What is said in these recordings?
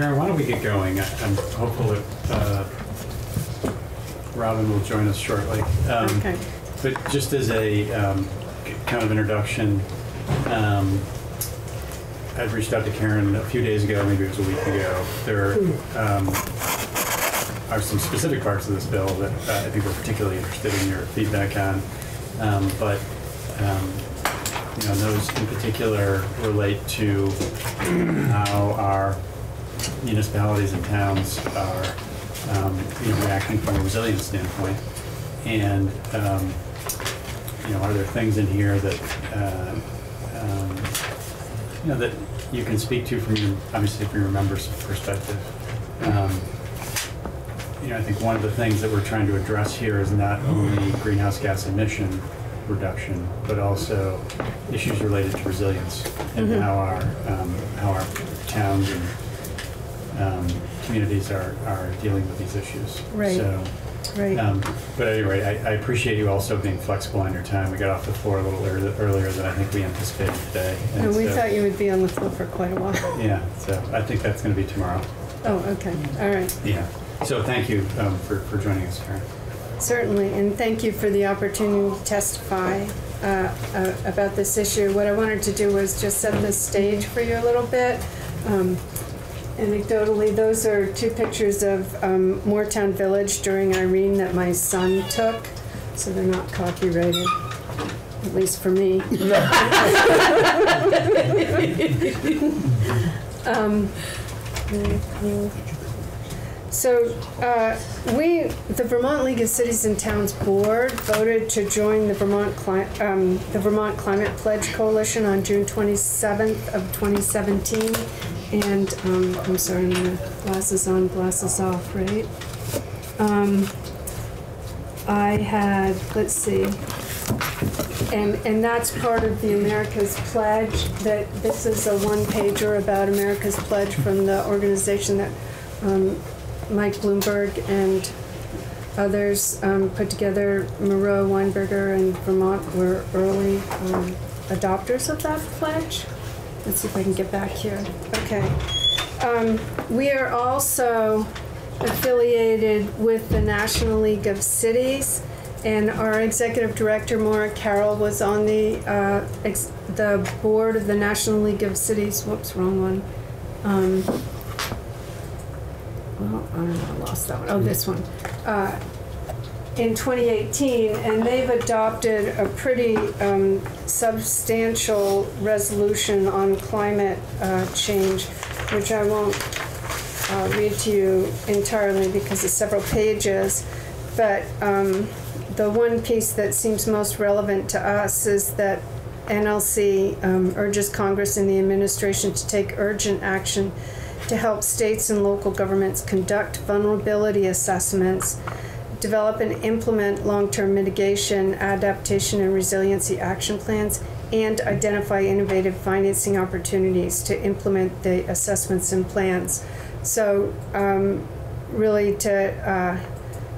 Karen, why don't we get going? I- I'm hopeful that uh, Robin will join us shortly. Um, Okay. But just as a um, kind of introduction, um, I'd reached out to Karen a few days ago, maybe it was a week ago. There um, are some specific parts of this bill that uh, I think we're particularly interested in your feedback on. Um, But, um, you know, those in particular relate to how our municipalities and towns are, um, you know, reacting from a resilience standpoint. And, um, you know, are there things in here that, uh, um, you know, that you can speak to from your, obviously from your members' perspective? Um, You know, I think one of the things that we're trying to address here is not only greenhouse gas emission reduction, but also issues related to resilience and Mhm. how our, um, how our towns and um, communities are, are dealing with these issues. Right. So, Right. um, But anyway, I, I appreciate you also being flexible on your time. We got off the floor a little earlier, earlier than I think we anticipated today. And we so- thought you would be on the floor for quite a while. Yeah, so I think that's gonna be tomorrow. Oh, okay, all right. Yeah. So thank you um, for, for joining us, Karen. Certainly, and thank you for the opportunity to testify uh, uh, about this issue. What I wanted to do was just set the stage for you a little bit. Um, Anecdotally, those are two pictures of um, Moretown Village during Irene that my son took, so they're not copyrighted, at least for me. Um, So, uh, we, the Vermont League of Cities and Towns Board voted to join the Vermont um, the Vermont Climate Pledge Coalition on June twenty-seventh of twenty seventeen. And, um, I'm sorry, I'm glasses on, glasses off, right? Um, I had, let's see, and, and that's part of the America's Pledge, that this is a one-pager about America's Pledge from the organization that um, Mike Bloomberg and others um, put together. Miro, Weinberger, and Vermont were early um, adopters of that pledge. Let's see if I can get back here. Okay. Um, we are also affiliated with the National League of Cities, and our executive director, Maura Carroll, was on the uh, the board of the National League of Cities. Whoops, wrong one. Um, well, I don't know, I lost that one. Oh, this one. Uh, in 2018, and they've adopted a pretty um, substantial resolution on climate uh, change, which I won't uh, read to you entirely because it's several pages. But um, the one piece that seems most relevant to us is that NLC um, urges Congress and the administration to take urgent action to help states and local governments conduct vulnerability assessments, develop and implement long-term mitigation, adaptation, and resiliency action plans, and identify innovative financing opportunities to implement the assessments and plans. So, um, really to uh,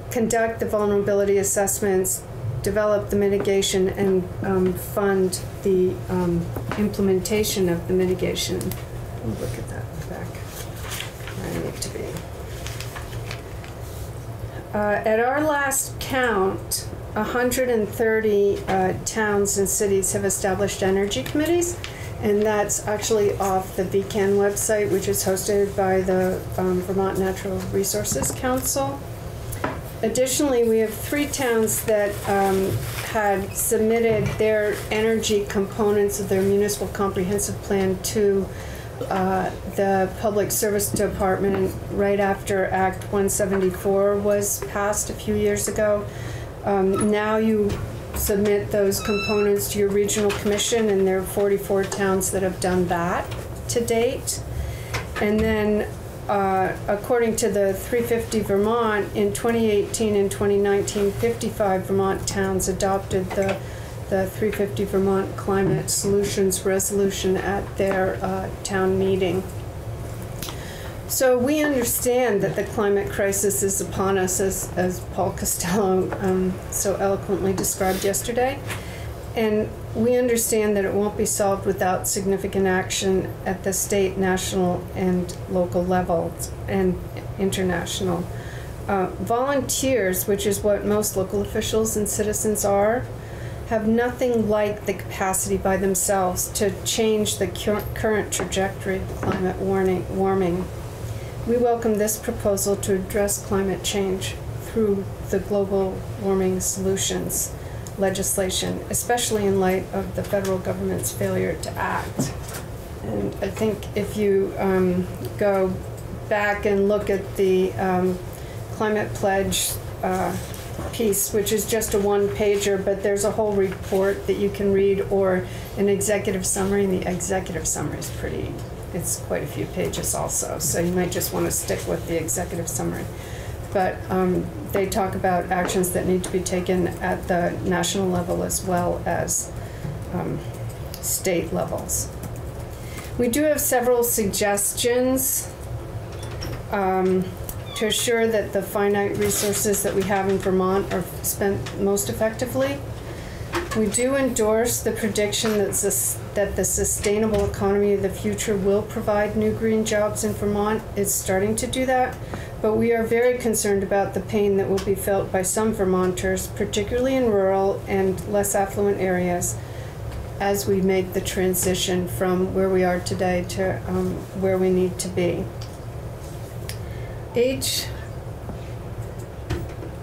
conduct the vulnerability assessments, develop the mitigation, and um, fund the um, implementation of the mitigation. Look at that back. Where I need to be. Uh, at our last count, 130 uh, towns and cities have established energy committees, and that's actually off the VCAN website, which is hosted by the um, Vermont Natural Resources Council. Additionally, we have three towns that um, had submitted their energy components of their municipal comprehensive plan to uh, the Public Service Department right after Act 174 was passed a few years ago. Um, now you submit those components to your regional commission, and there are 44 towns that have done that to date. And then, uh, according to the 350 Vermont, in 2018 and 2019, 55 Vermont towns adopted the the 350 Vermont Climate Solutions Resolution at their uh, town meeting. So we understand that the climate crisis is upon us, as, as Paul Costello um, so eloquently described yesterday. And we understand that it won't be solved without significant action at the state, national, and local levels and international. Uh, volunteers, which is what most local officials and citizens are, have nothing like the capacity by themselves to change the cur- current trajectory of climate warning, warming. We welcome this proposal to address climate change through the global warming solutions legislation, especially in light of the federal government's failure to act. And I think if you um, go back and look at the um, climate pledge uh, piece, which is just a one pager, but there's a whole report that you can read, or an executive summary, and the executive summary is pretty, it's quite a few pages also, so you might just want to stick with the executive summary. But um, they talk about actions that need to be taken at the national level as well as um, state levels. We do have several suggestions um, to assure that the finite resources that we have in Vermont are spent most effectively. We do endorse the prediction that, sus- that the sustainable economy of the future will provide new green jobs in Vermont. It's starting to do that, but we are very concerned about the pain that will be felt by some Vermonters, particularly in rural and less affluent areas, as we make the transition from where we are today to um, where we need to be. H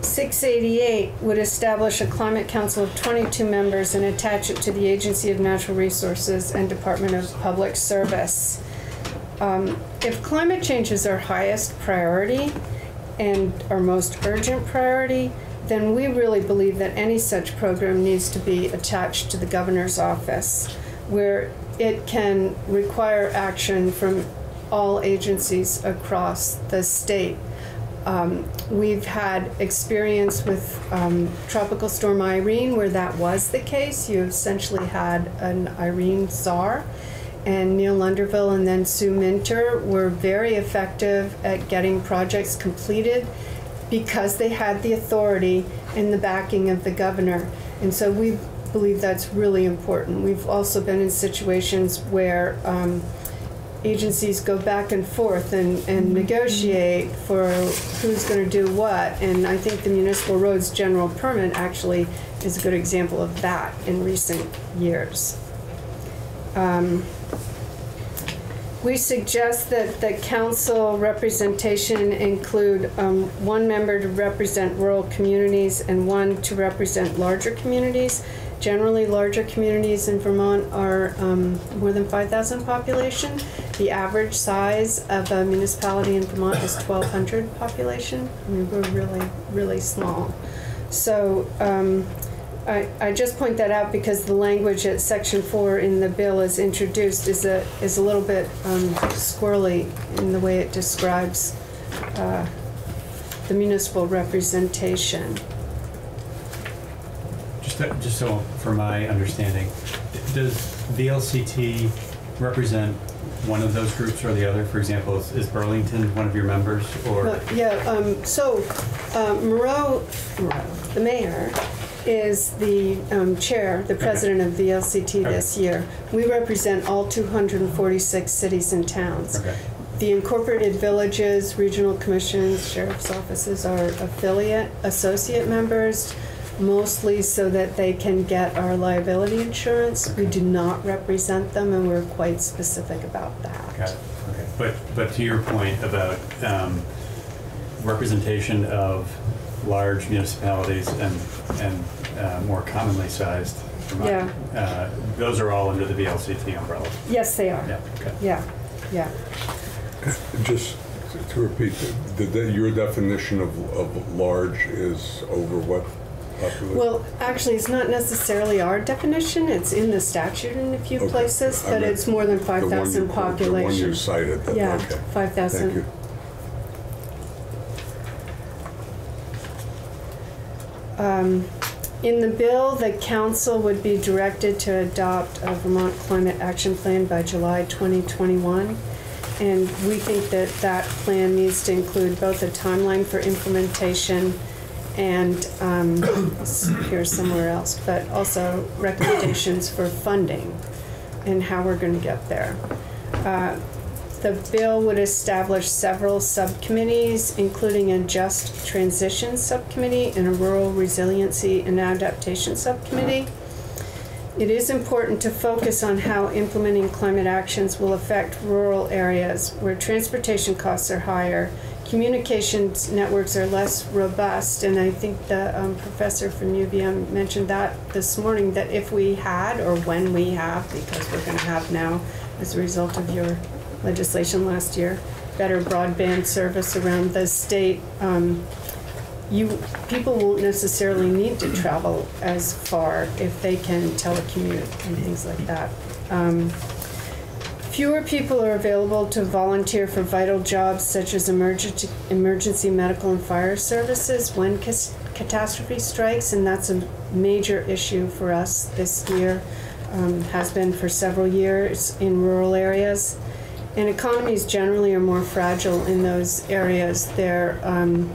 688 would establish a climate council of 22 members and attach it to the Agency of Natural Resources and Department of Public Service. Um, if climate change is our highest priority and our most urgent priority, then we really believe that any such program needs to be attached to the governor's office, where it can require action from all agencies across the state. Um, we've had experience with um, Tropical Storm Irene where that was the case. You essentially had an Irene czar, and Neil Lunderville and then Sue Minter were very effective at getting projects completed because they had the authority and the backing of the governor. And so we believe that's really important. We've also been in situations where um, agencies go back and forth and, and negotiate for who's going to do what. And I think the municipal roads general permit actually is a good example of that in recent years. Um, we suggest that the council representation include um, one member to represent rural communities and one to represent larger communities. Generally, larger communities in Vermont are um, more than 5,000 population. The average size of a municipality in Vermont is 1,200 population. I mean, we're really, really small. So um, I, I just point that out because the language at section four in the bill is introduced is a, is a little bit um, squirrely in the way it describes uh, the municipal representation. Just, just so, for my understanding, does VLCT represent one of those groups or the other? For example, is is Burlington one of your members or? Uh, Yeah, um, so, um, Miro, Miro, the mayor, is the um, chair, the president of VLCT this year. We represent all 246 cities and towns. Okay, The incorporated villages, regional commissions, sheriff's offices are affiliate, associate members, mostly so that they can get our liability insurance. We do not represent them, and we're quite specific about that. got it, okay. But, but to your point about um, representation of large municipalities and, and uh, more commonly sized, Vermont, uh, those are all under the VLCT umbrella? Yes, they are. Yeah, okay. Yeah, yeah. Just to repeat, the, the, your definition of, of large is over what population? Well, actually, it's not necessarily our definition. It's in the statute in a few Okay. places, I but it's more than The one you 5,000 quote- The one you population. cited, that- Yeah, okay. 5,000. Thank you. Um, In the bill, the council would be directed to adopt a Vermont Climate Action Plan by July 2021. And we think that that plan needs to include both a timeline for implementation and um, here's somewhere else, but also recommendations for funding and how we're going to get there. Uh, The bill would establish several subcommittees, including a just transition subcommittee and a rural resiliency and adaptation subcommittee. It is important to focus on how implementing climate actions will affect rural areas where transportation costs are higher, communications networks are less robust, and I think the um, professor from UVM mentioned that this morning, that if we had, or when we have, because we're gonna have now as a result of your legislation last year, better broadband service around the state, um, you, people won't necessarily need to travel as far if they can telecommute and things like that. Um, Fewer people are available to volunteer for vital jobs such as emergency, emergency medical and fire services when catastrophe strikes, and that's a major issue for us this year, um, has been for several years in rural areas. And economies generally are more fragile in those areas. They're, um,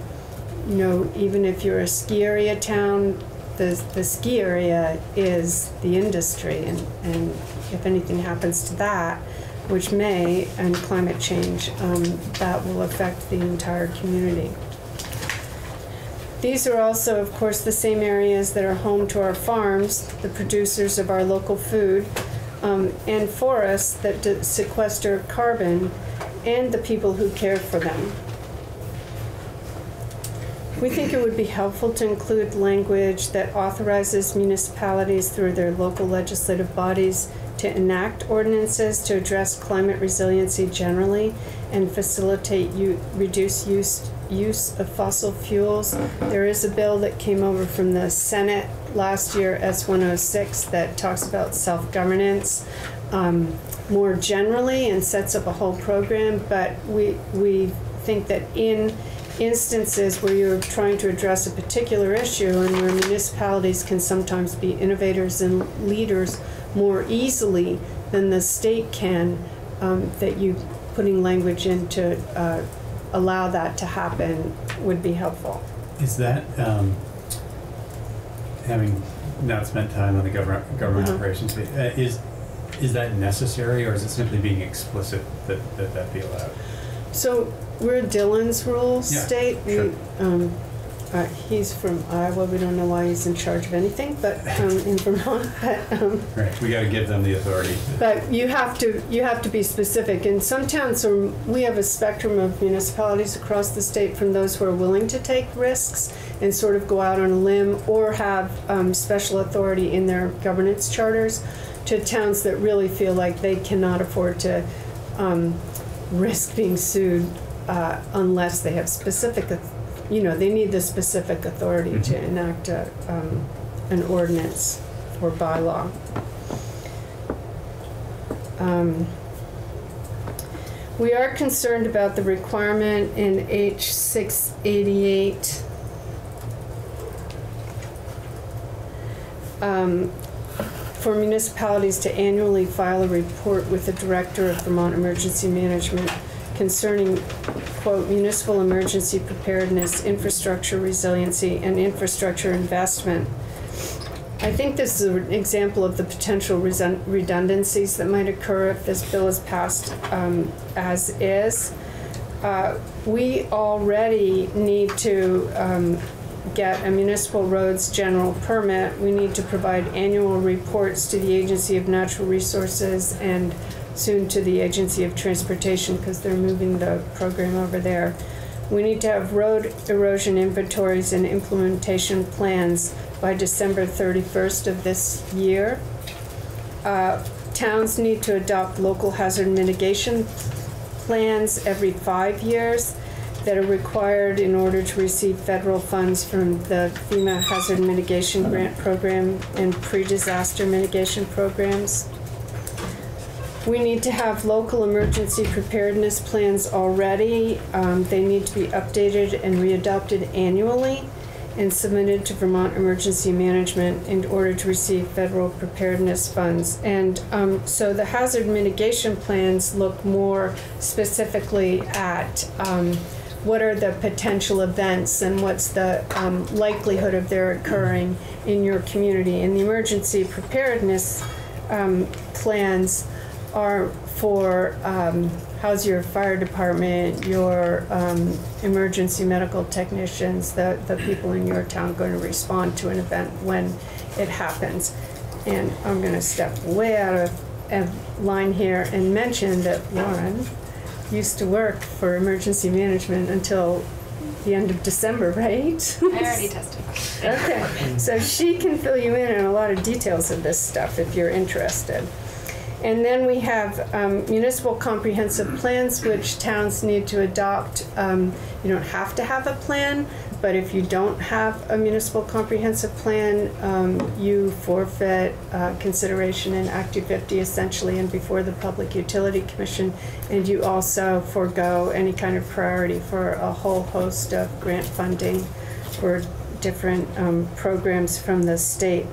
you know, even if you're a ski area town, the, the ski area is the industry, and, and if anything happens to that, which may, and climate change, um, that will affect the entire community. These are also, of course, the same areas that are home to our farms, the producers of our local food, um, and forests that sequester carbon, and the people who care for them. We think it would be helpful to include language that authorizes municipalities through their local legislative bodies to enact ordinances to address climate resiliency generally and facilitate u- reduce use use of fossil fuels. There is a bill that came over from the Senate last year, S106, that talks about self-governance um, more generally and sets up a whole program. But we we think that in instances where you're trying to address a particular issue and where municipalities can sometimes be innovators and leaders more easily than the state can, um, that you putting language in to uh, allow that to happen would be helpful. Is that, um, having not spent time on the government, government Mhm. operations, uh, is, is that necessary or is it simply being explicit that, that that be allowed? So we're Dillon's rules Yeah, state. We, sure. um, uh, he's from Iowa. We don't know why he's in charge of anything, but um, in Vermont. But, um, Right, we gotta give them the authority. But you have to, you have to be specific. In some towns, are- we have a spectrum of municipalities across the state from those who are willing to take risks and sort of go out on a limb or have um, special authority in their governance charters to towns that really feel like they cannot afford to um, risk being sued uh, unless they have specific, you know, they need the specific authority to enact a, um, an ordinance or bylaw. Um, We are concerned about the requirement in H six eighty-eight. Um, for municipalities to annually file a report with the Director of Vermont Emergency Management concerning, quote, municipal emergency preparedness, infrastructure resiliency, and infrastructure investment. I think this is an example of the potential redundancies that might occur if this bill is passed um, as is. Uh, We already need to um, get a municipal roads general permit. We need to provide annual reports to the Agency of Natural Resources and soon to the Agency of Transportation because they're moving the program over there. We need to have road erosion inventories and implementation plans by December 31st of this year. Uh, Towns need to adopt local hazard mitigation plans every five years that are required in order to receive federal funds from the FEMA Hazard Mitigation Grant Program and pre-disaster mitigation programs. We need to have local emergency preparedness plans already. Um, they need to be updated and readopted annually and submitted to Vermont Emergency Management in order to receive federal preparedness funds. And um, so the hazard mitigation plans look more specifically at um, what are the potential events and what's the um, likelihood of their occurring in your community. And the emergency preparedness um, plans are for um, how's your fire department, your um, emergency medical technicians, the, the people in your town going to respond to an event when it happens. And I'm going to step way out of, of line here and mention that Lauren used to work for emergency management until the end of December, right? I already testified. Okay, so she can fill you in on a lot of details of this stuff if you're interested. And then we have um, municipal comprehensive plans, which towns need to adopt. Um, You don't have to have a plan, but if you don't have a municipal comprehensive plan, um, you forfeit uh, consideration in Act 250 essentially and before the Public Utility Commission. And you also forego any kind of priority for a whole host of grant funding for different um, programs from the state.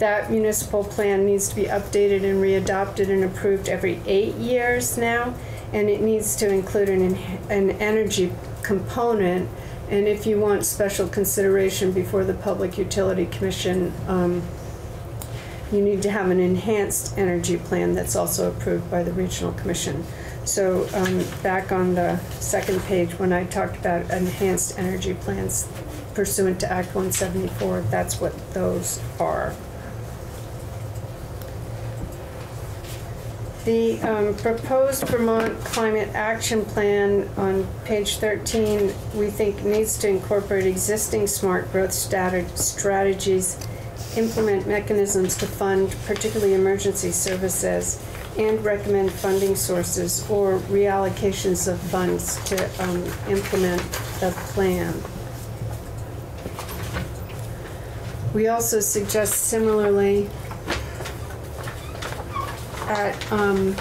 That municipal plan needs to be updated and readopted and approved every eight years now, and it needs to include an, an energy component. And if you want special consideration before the Public Utility Commission, um, you need to have an enhanced energy plan that's also approved by the Regional Commission. So, um, back on the second page, when I talked about enhanced energy plans pursuant to Act one seventy-four, that's what those are. The um, proposed Vermont Climate Action Plan on page 13, we think needs to incorporate existing smart growth strat- strategies, implement mechanisms to fund particularly emergency services, and recommend funding sources or reallocations of funds to um, implement the plan. We also suggest similarly at um,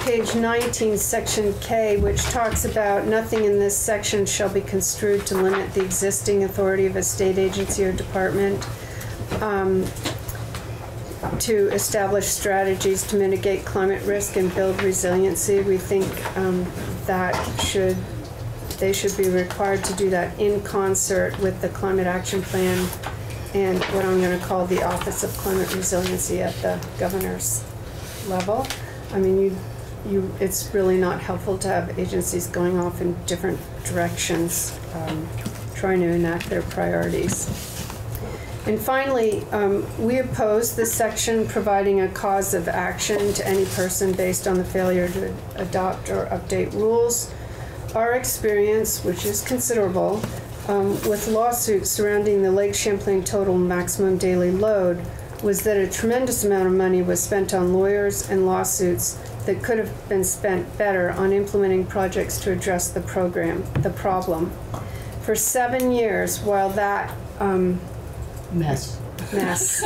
page 19, section K, which talks about nothing in this section shall be construed to limit the existing authority of a state agency or department um, to establish strategies to mitigate climate risk and build resiliency. We think um, that should, they should be required to do that in concert with the climate action plan and what I'm gonna call the Office of Climate Resiliency at the governor's level. I mean, you, you, it's really not helpful to have agencies going off in different directions, um, trying to enact their priorities. And finally, um, we oppose this section providing a cause of action to any person based on the failure to adopt or update rules. Our experience, which is considerable, um, with lawsuits surrounding the Lake Champlain total maximum daily load was that a tremendous amount of money was spent on lawyers and lawsuits that could have been spent better on implementing projects to address the program, the problem. For seven years, while that um, Mess. Mess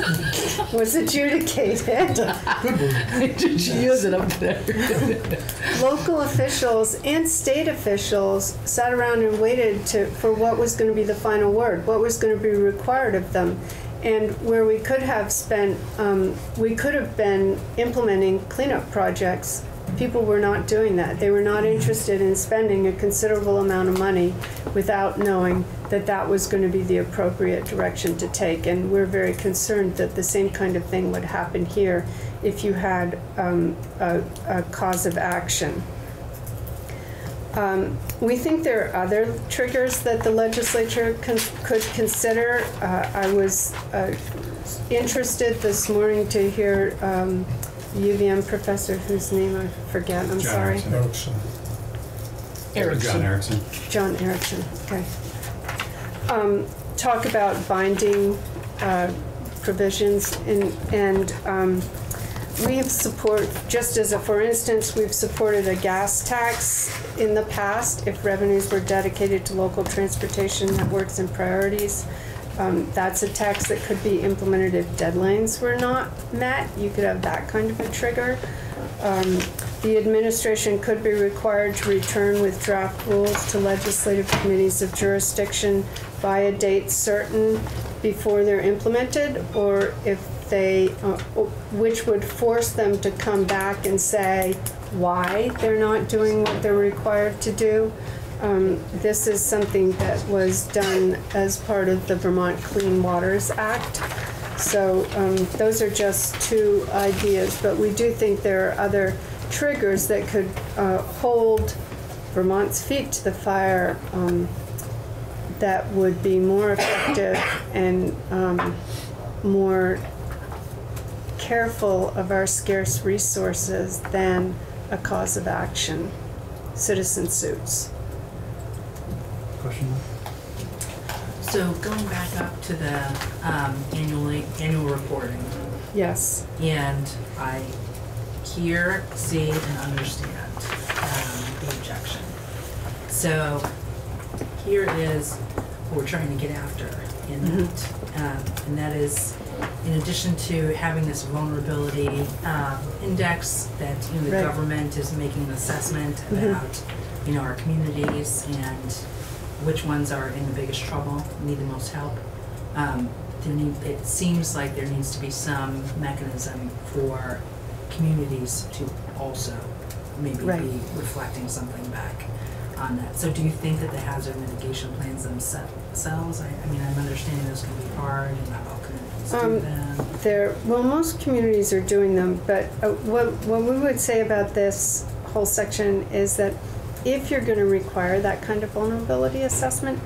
was adjudicated, Good one. She use it up there. local officials and state officials sat around and waited to, for what was going to be the final word, what was going to be required of them. And where we could have spent, um, we could have been implementing cleanup projects. People were not doing that. They were not interested in spending a considerable amount of money without knowing that that was going to be the appropriate direction to take. And we're very concerned that the same kind of thing would happen here if you had um, a, a cause of action. Um, We think there are other triggers that the legislature con- could consider. Uh, I was uh, interested this morning to hear um, UVM professor whose name I forget, I'm John sorry. Erickson. Erickson. Jon Erickson. Jon Erickson, okay. Um, Talk about binding uh, provisions and, and um, we've support, just as a, for instance, we've supported a gas tax in the past if revenues were dedicated to local transportation networks and priorities. Um, That's a tax that could be implemented if deadlines were not met. You could have that kind of a trigger. Um, The administration could be required to return with draft rules to legislative committees of jurisdiction by a date certain before they're implemented, or if they, uh, which would force them to come back and say why they're not doing what they're required to do. Um, This is something that was done as part of the Vermont Clean Waters Act. So um, those are just two ideas, but we do think there are other triggers that could uh, hold Vermont's feet to the fire um, that would be more effective and um, more careful of our scarce resources than a cause of action, citizen suits. Question? So going back up to the um, annually, annual reporting, Yes. and I hear, see, and understand um, the objection. So here is what we're trying to get after in that. Um, And that is, in addition to having this vulnerability um, index that, you know, the Right. government is making an assessment Mhm. about, you know, our communities and which ones are in the biggest trouble, need the most help. Um, there need, it seems like there needs to be some mechanism for communities to also maybe Right. be reflecting something back on that. So do you think that the hazard mitigation plans themselves, I, I mean, I'm understanding those can be hard and not all communities do Um, them. There, well, most communities are doing them, but uh, what, what we would say about this whole section is that if you're gonna require that kind of vulnerability assessment,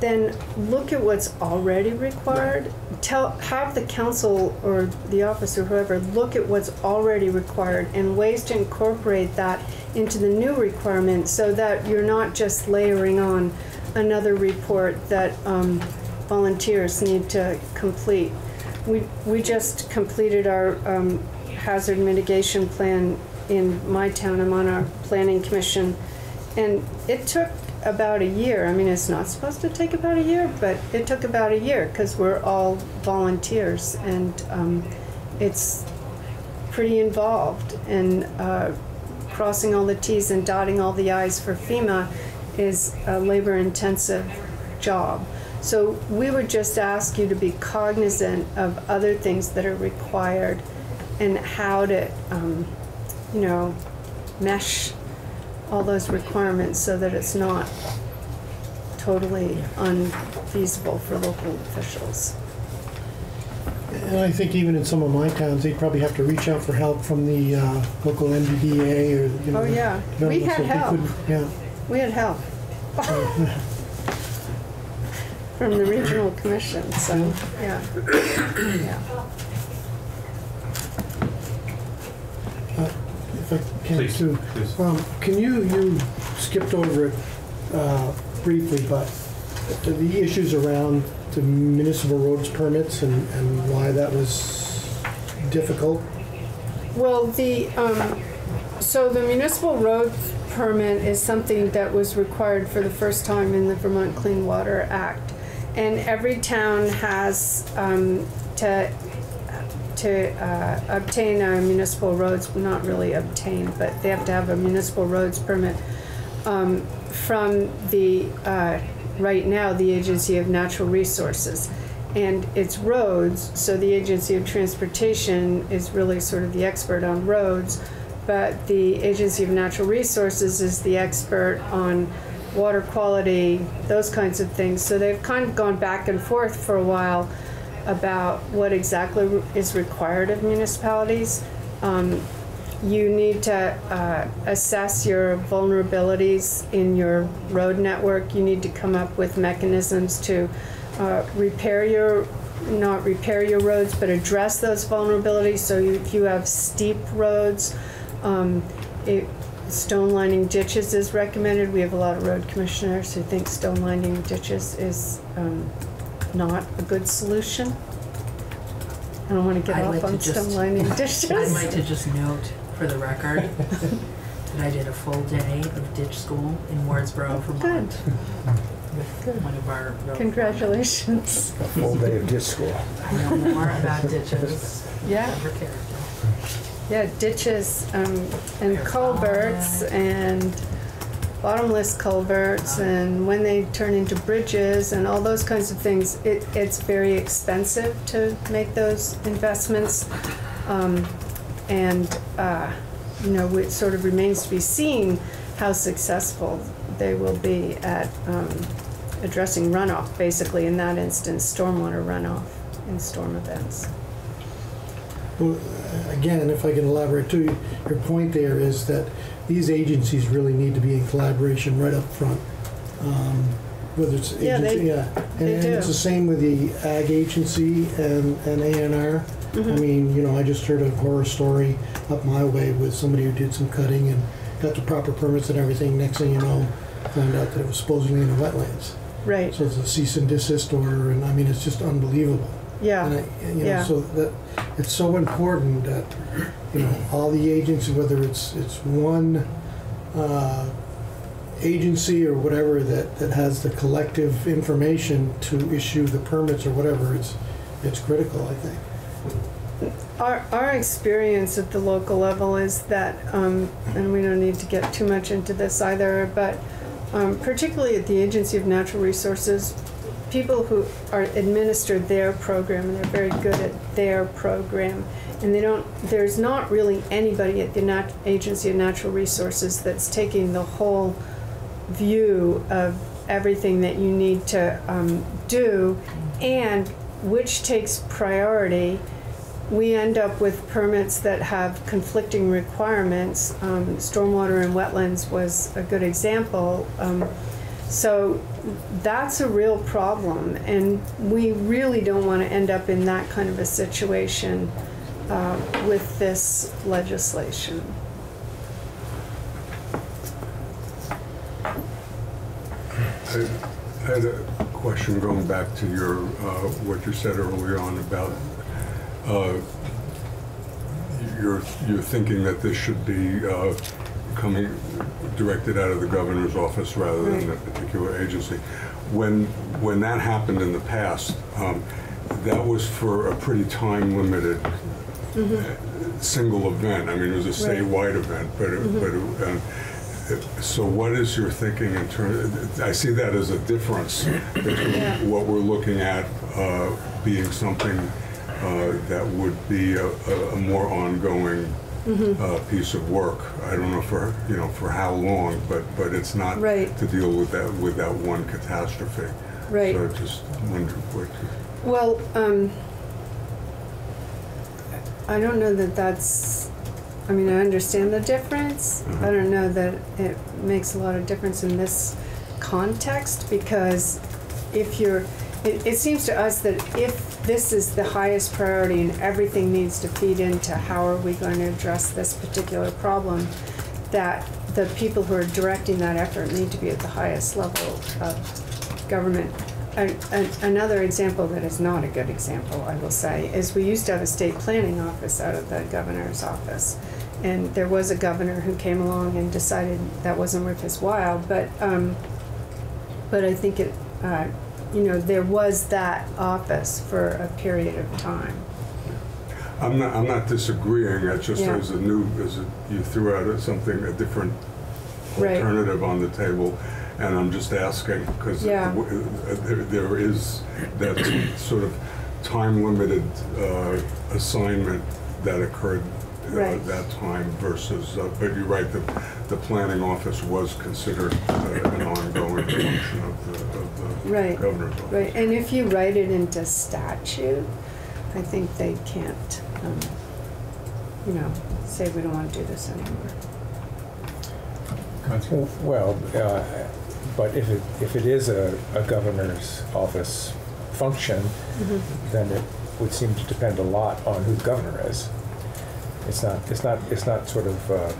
then look at what's already required. Tell, have the council or the office or whoever, look at what's already required and ways to incorporate that into the new requirement so that you're not just layering on another report that, um, volunteers need to complete. We, we just completed our um, hazard mitigation plan in my town. I'm on our planning commission. And it took about a year. I mean, it's not supposed to take about a year, but it took about a year because we're all volunteers and um, it's pretty involved. And uh, crossing all the Ts and dotting all the Is for FEMA is a labor intensive job. So we would just ask you to be cognizant of other things that are required and how to, um, you know, mesh all those requirements so that it's not totally unfeasible for local officials. And I think even in some of my towns, they'd probably have to reach out for help from the uh, local MBDA or, you know. Oh, yeah. We had help. Yeah. We had help. From the regional commission, so, yeah. Yeah. If I can Please, too. please. Um, Can you, you skipped over it uh, briefly, but the issues around the municipal roads permits and, and why that was difficult? Well, the, um, so the municipal road permit is something that was required for the first time in the Vermont Clean Water Act. And every town has, um, to, to, uh, obtain a municipal roads, not really obtain, but they have to have a municipal roads permit, um, from the, uh, right now, the Agency of Natural Resources. And it's roads, so the Agency of Transportation is really sort of the expert on roads, but the Agency of Natural Resources is the expert on water quality, those kinds of things. So they've kind of gone back and forth for a while about what exactly is required of municipalities. Um, you need to uh, assess your vulnerabilities in your road network. You need to come up with mechanisms to uh, repair your, not repair your roads, but address those vulnerabilities. So you- if you have steep roads, um, it, stone lining ditches is recommended. We have a lot of road commissioners who think stone lining ditches is um, not a good solution. I don't want to get I'd off like to on just- stone lining ditches. I'd like to just note for the record that I did a full day of ditch school in Wardsboro, Vermont. With one of our road. Congratulations. Full day of disc school. I know more about ditches than I Yeah. ever cared. Yeah, ditches um, and culverts and bottomless culverts and when they turn into bridges and all those kinds of things, it, it's very expensive to make those investments. Um, and, uh, you know, it sort of remains to be seen how successful they will be at um, addressing runoff, basically in that instance, stormwater runoff in storm events. Well, Again, if I can elaborate too, your point there is that these agencies really need to be in collaboration right up front. Um, Whether it's Yeah, they- agency, yeah. And and it's the same with the ag agency and, and A and R. I mean, you know, I just heard a horror story up my way with somebody who did some cutting and got the proper permits and everything. Next thing you know, found out that it was supposedly in the wetlands. Right, So it's a cease and desist order, and I mean, it's just unbelievable. And yeah, I, you know, Yeah. so that, it's so important that, you know, all the agencies, whether it's, it's one, uh, agency or whatever that, that has the collective information to issue the permits or whatever, it's, it's critical, I think. Our, our experience at the local level is that, um, and we don't need to get too much into this either, but um, particularly at the Agency of Natural Resources, people who are administer their program and they're very good at their program, and they don't, there's not really anybody at the Nat- Agency of Natural Resources that's taking the whole view of everything that you need to um, do and which takes priority we end up with permits that have conflicting requirements. Um, stormwater and wetlands was a good example. Um, so that's a real problem, and we really don't want to end up in that kind of a situation uh, with this legislation. I had a question going back to your, uh, what you said earlier on about, uh, you're, you're thinking that this should be uh, coming, directed out of the governor's office rather than a particular agency. When, when that happened in the past, um, that was for a pretty time-limited uh, single event. I mean, it was a Right. statewide event, but, it- but, it, um, so what is your thinking in terms, I see that as a difference Yeah. between what we're looking at uh, being something uh, that would be a, a a more ongoing Mm-hmm. uh, piece of work. I don't know for, you know, for how long, but, but it's not Right. to deal with that, with that one catastrophe. Right. So I just wondered what, Well, um, I don't know that that's, I mean, I understand the difference. I don't know that it makes a lot of difference in this context because if you're, it, it seems to us that if this is the highest priority and everything needs to feed into how are we going to address this particular problem, that the people who are directing that effort need to be at the highest level of government. A- a- Another example that is not a good example, I will say, is we used to have a state planning office out of the governor's office. And there was a governor who came along and decided that wasn't worth his while, but, um, but I think it, uh, you know, there was that office for a period of time. I'm not, I'm not disagreeing, it's just Yeah. as a new, as a, you threw out something, a different Right. alternative on the table, and I'm just asking, because Yeah. there there is that sort of time-limited uh, assignment that occurred Right. at that time versus, uh, but you're right, the, the planning office was considered uh, an ongoing function of the, of the Right. governor's office. Right, and if you write it into statute, I think they can't, um, you know, say we don't want to do this anymore. Well, uh, but if it, if it is a, a governor's office function, then it would seem to depend a lot on who the governor is. It's not, it's not, it's not sort of, uh,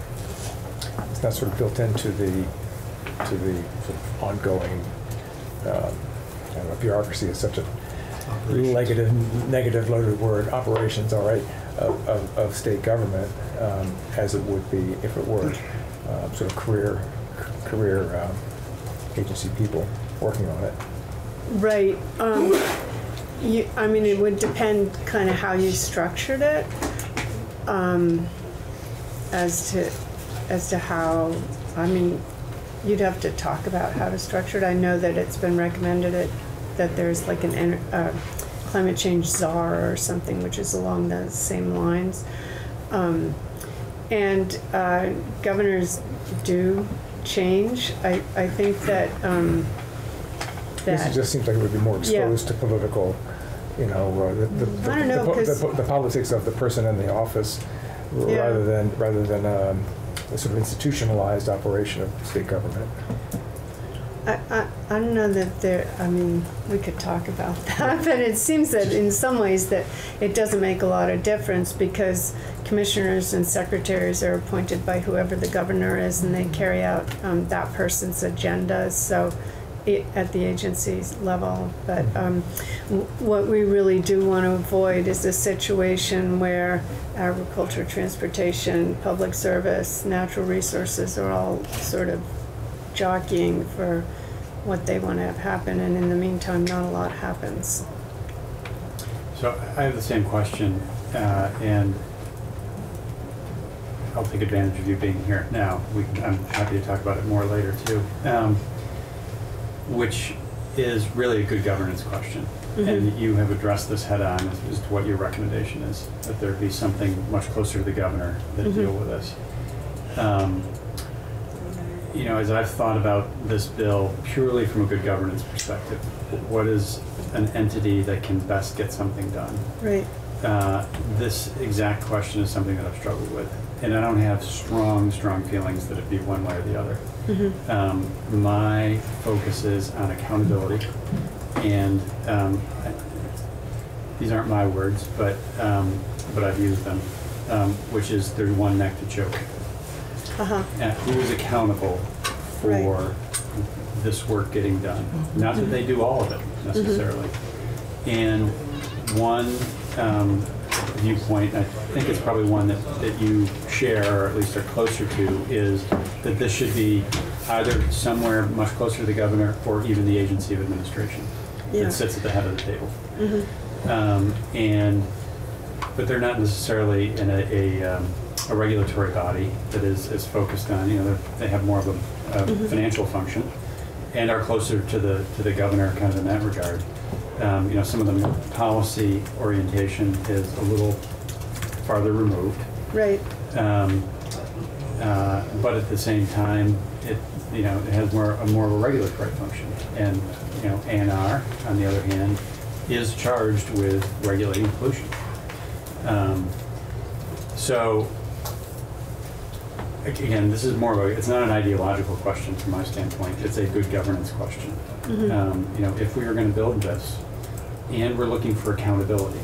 it's not sort of built into the, to the sort of ongoing, um, I don't know, bureaucracy is such a negative, negative loaded word, operations, all right, of, of, of state government, um, as it would be if it were uh, sort of career, career um, agency people working on it. Right, um, you, I mean, it would depend kind of how you structured it, um, as to, as to how, I mean, you'd have to talk about how to structure it. I know that it's been recommended it, that there's like an, uh, climate change czar or something, which is along the same lines. Um, and, uh, governors do change. I, I think that, um, This that, just seems like it would be more Yeah. exposed to political, you know, uh, the, the, the, know, the, po- the, po- the politics of the person in the office, Yeah. rather than rather than um, a sort of institutionalized operation of state government. I, I, I don't know that there, I mean, we could talk about that, but it seems that in some ways that it doesn't make a lot of difference because commissioners and secretaries are appointed by whoever the governor is and they carry out um, that person's agenda, so at the agency's level. But um, what we really do want to avoid is a situation where agriculture, transportation, public service, natural resources are all sort of jockeying for what they want to have happen, and in the meantime, not a lot happens. So I have the same question, uh, and I'll take advantage of you being here now. We, I'm happy to talk about it more later too. Um, Which is really a good governance question. And you have addressed this head on as as to what your recommendation is, that there be something much closer to the governor that Mhm. deal with this. Um, You know, as I've thought about this bill purely from a good governance perspective, what is an entity that can best get something done? Right. Uh, This exact question is something that I've struggled with, and I don't have strong, strong feelings that it'd be one way or the other. Mm-hmm. Um, My focus is on accountability, and um, I- these aren't my words, but, um, but I've used them, um, which is there's one neck to choke. Uh huh. Uh, Who is accountable Right. for this work getting done? Not that they do all of it necessarily. And one um, viewpoint, I think it's probably one that, that you share, or at least are closer to, is that this should be either somewhere much closer to the governor or even the agency of administration Yeah. that sits at the head of the table. Um, and, but they're not necessarily in a, a, um, a regulatory body that is, is focused on, you know, they're- have more of a, a financial function and are closer to the, to the governor kind of in that regard. Um, you know, some of the policy orientation is a little farther removed. Right. Um, uh, but at the same time, it, you know, it has more, a more of a regulatory function. And, you know, ANR, on the other hand, is charged with regulating pollution. Um, So, again, this is more of a, it's not an ideological question from my standpoint, it's a good governance question. Um, You know, if we are gonna build this, and we're looking for accountability,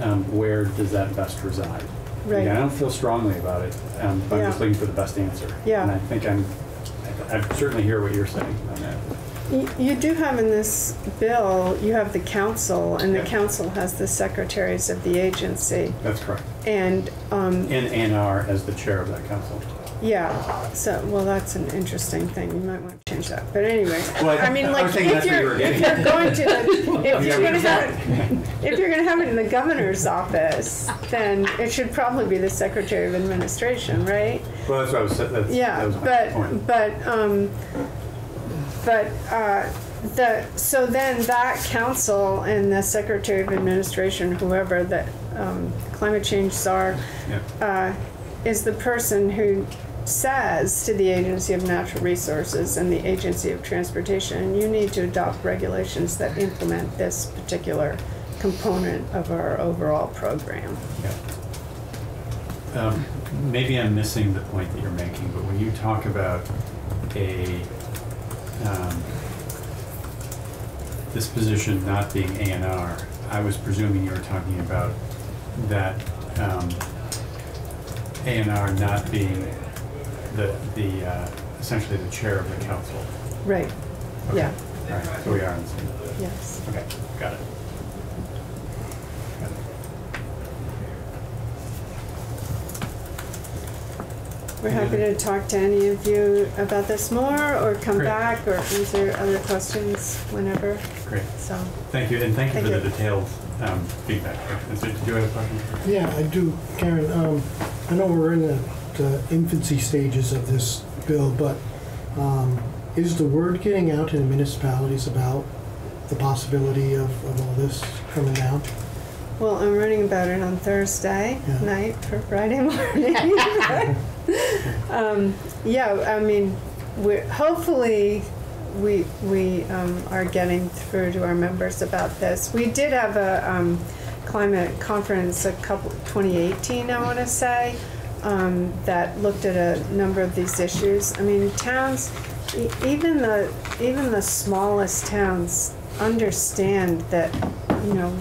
um, where does that best reside? Right. Yeah, I don't feel strongly about it, um, but I'm just looking for the best answer. Yeah. And I think I'm, I I certainly hear what you're saying on that. You, you do have in this bill, you have the council, and the Yeah. council has the secretaries of the agency. That's correct. And, um, And ANR as the chair of that council. Yeah, so, well, that's an interesting thing. You might want to change that. But anyway, Well, I- I mean, like, thinking if that's what you you're, were if getting you're going to, the if you're gonna have it, if you're gonna have it in the governor's office, then it should probably be the secretary of administration, right? Well, that's what I was, that's, that Yeah, was my but, point. but, um, but, uh, the, so then that council and the Secretary of Administration, whoever the, um, climate change czar, Yeah. uh, is the person who says to the Agency of Natural Resources and the Agency of Transportation, you need to adopt regulations that implement this particular component of our overall program. Yeah. Um, Maybe I'm missing the point that you're making, but when you talk about a, um, this position not being A and R, I was presuming you were talking about that um, A and R not being the, the, uh, essentially the chair of the council. Right, Okay. yeah, All right, so we are on the same, yes. okay, got it. Got it. We're happy to talk to any of you about this more, or come Great. back, or answer other questions whenever, Great. so. Thank you, and thank you Thank for the you. detailed um, feedback. And so, did you have a question? Yeah, I do, Karen. Um, I know we're in the, the infancy stages of this bill, but um, is the word getting out in the municipalities about the possibility of, of all this coming down? Well, I'm writing about it on Thursday Yeah. night for Friday morning. um, yeah, I mean, we're, hopefully, we, we um, are getting through to our members about this. We did have a um, climate conference a couple, 2018, I want to say, um, that looked at a number of these issues. I mean, towns, e- even the, even the smallest towns understand that, you know,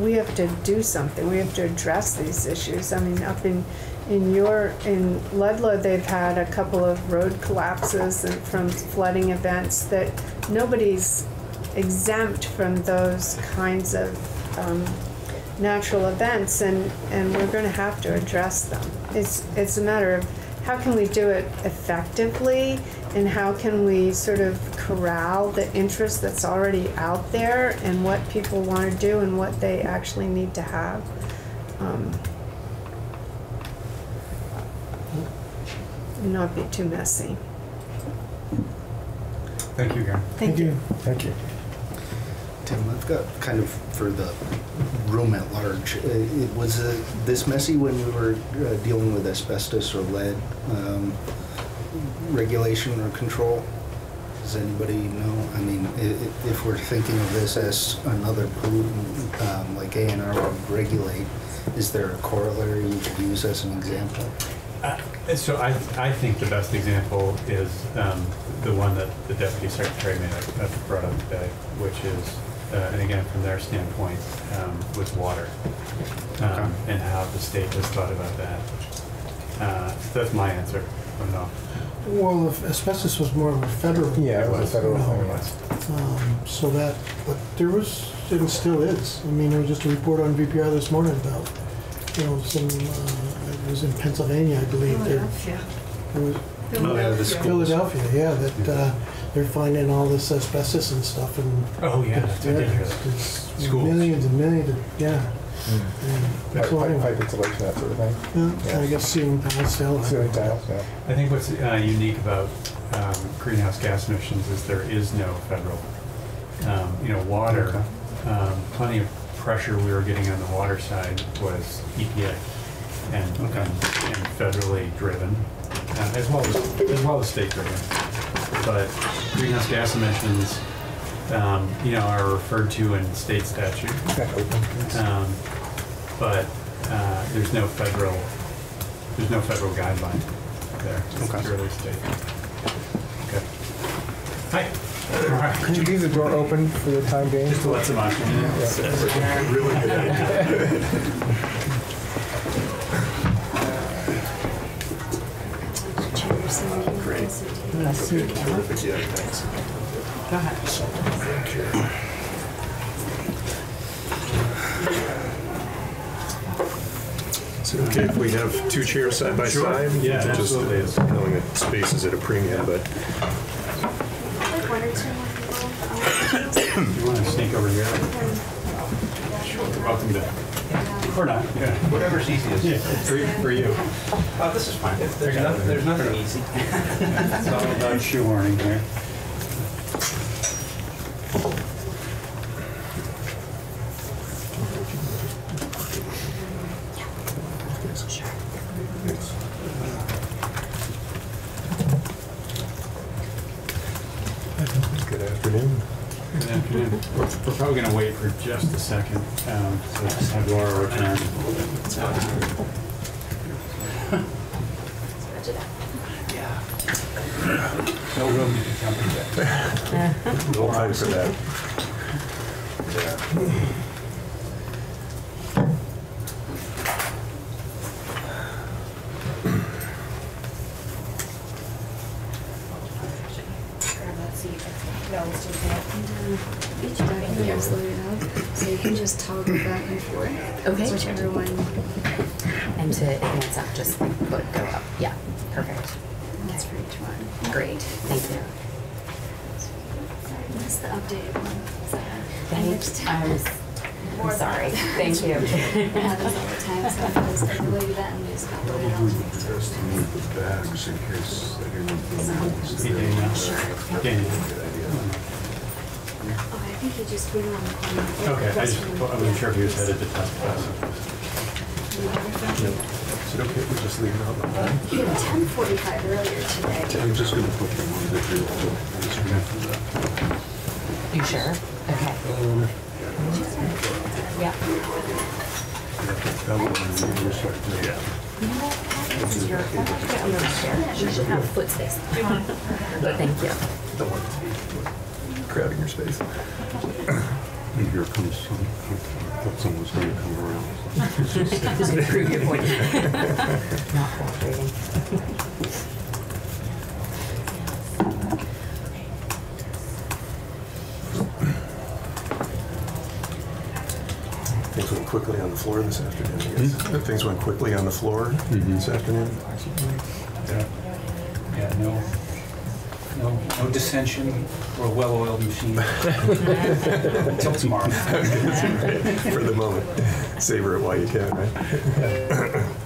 we have to do something. We have to address these issues. I mean, up in, in your, in Ludlow, they've had a couple of road collapses and from flooding events that nobody's exempt from those kinds of um, natural events, and, and we're going to have to address them. It's, it's a matter of how can we do it effectively, and how can we sort of corral the interest that's already out there, and what people want to do, and what they actually need to have. Um, not be too messy. Thank you, Karen. Thank you. Thank you. Tim, I've got kind of for the room at large. uh, it- Was uh, this messy when we were uh, dealing with asbestos or lead um, regulation or control? Does anybody know? I mean, i- i- if we're thinking of this as another pollutant, um, like A and R would regulate, is there a corollary you could use as an example? Uh, So I, I think the best example is um, the one that the deputy secretary made, brought up today, which is, uh, and again, from their standpoint, um, was water. um, And how the state has thought about that. Uh, That's my answer. I don't know. Well, if asbestos was more of a federal. Yeah, it was a federal thing. Um, So that, but there was, and still is. I mean, there was just a report on VPR this morning about, you know, some, uh, it was in Pennsylvania, I believe. There there was Oh, yeah, the schools. Philadelphia, yeah, that uh, they're finding all this asbestos and stuff and. Oh, yeah, that's Yeah, ridiculous. it's Schools. Millions and millions, of- yeah. Mm. And Pipe, so pipe, anyway, pipe insulation, that sort of thing. yeah, I guess ceiling tiles still. Ceiling tiles, yeah. I think what's uh, unique about um, greenhouse gas emissions is there is no federal. Um, You know, water, um, plenty of pressure we were getting on the water side was EPA and and and federally driven, uh, as well as, as well as state driven. But greenhouse gas emissions, um, you know, are referred to in state statute. Um, But uh, there's no federal, there's no federal guideline there. It's Okay. purely state. Okay. Hi. All right. Could you leave the door open for the time being? Just to let some oxygen in. Is it okay if we have two chairs side by Sure. side? Yeah, Just absolutely. Knowing that space is at a premium, but Like one or two. You want to sneak over here? Sure. Welcome to, or not, yeah. Whatever's easiest. Yeah, for you- for you. Oh, this is fine. There's nothing, there's nothing easy. It's all about shoehorning here. Good afternoon. Good afternoon. We're we're probably going to wait for just a second, um, so just have Laura return. No room to jump in. no time that. Grab. No, it's just that. Each deck here is loaded up, so you can just toggle back and forth. Okay. Whichever one. And to advance up, just put, go up. Yeah, perfect. That's for each one. Great, thank you. That's the updated one. So, I Thanks, mixed I was, I'm sorry, thank you. It happens all the time, so I just overlaid that and just got loaded on. Just to move the bags in case anyone was You there. doing that? Danny. Oh, I think he just went on the corner. Okay, I just, I wasn't sure if he was headed to Tuscaloosa. Everything? Is it okay if we just leave it on the line? You had ten forty-five earlier today. I'm just gonna put them on video. so- You sure? Okay. Yeah. That one on the other side, yeah. You know what? This is your, why don't you get under the chair? You should have foot space. But thank you. Don't want crowding your space. And here comes some, I thought someone was gonna come around. Just gonna prove your point. Not cooperating. Things went quickly on the floor this afternoon, I guess. Hmm? Things went quickly on the floor mm-hmm. this afternoon. Yeah, Yeah, no, no, no dissension or a well-oiled machine. Until tomorrow. For the moment. Savor it while you can, right?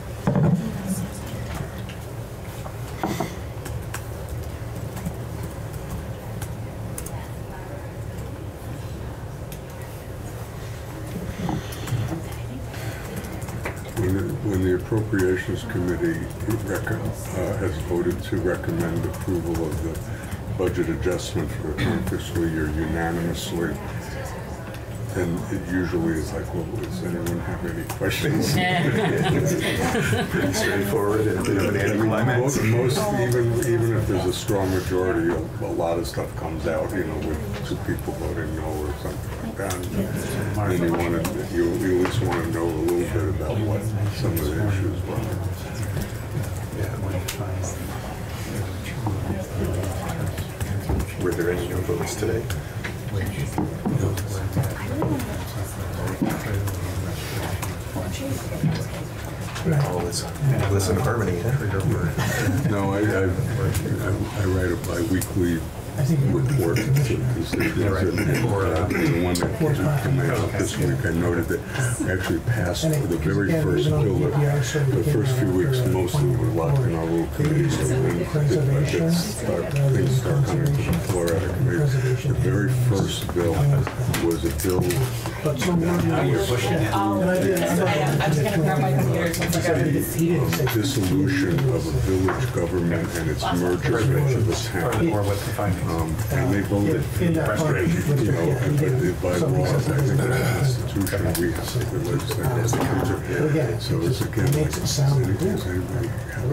When the, when the Appropriations Committee rec- uh, has voted to recommend approval of the budget adjustment for the current fiscal year unanimously, And it usually is like, well, does anyone have any questions? Pretty straightforward and a bit of an I mean, anticlimax. Most, even, even if there's a strong majority, a a lot of stuff comes out, you know, with two people voting no or something like that. And then you want to, you you at least want to know a little bit about what some of the issues were. Were there any no votes today? All this bliss and harmony. No, I, I, I- I write a bi-weekly report. because there's a- uh, The one that came out this week, I noted that I actually passed for the very first bill. that The first few weeks, mostly were locked in our little committee. so when it gets start- Things start coming to the floor at a committee. The very first bill was a bill But some more. Now you're pushing it. And I did, I'm just gonna grab my computer since I got he dissolution of a village government and its merger into the town. Or what the findings. Um, And they voted, In that part, you know, and but the- by law, I think the Constitution, we have to, the legislature has to come But to. again, So it's it again, like, makes sound does anybody have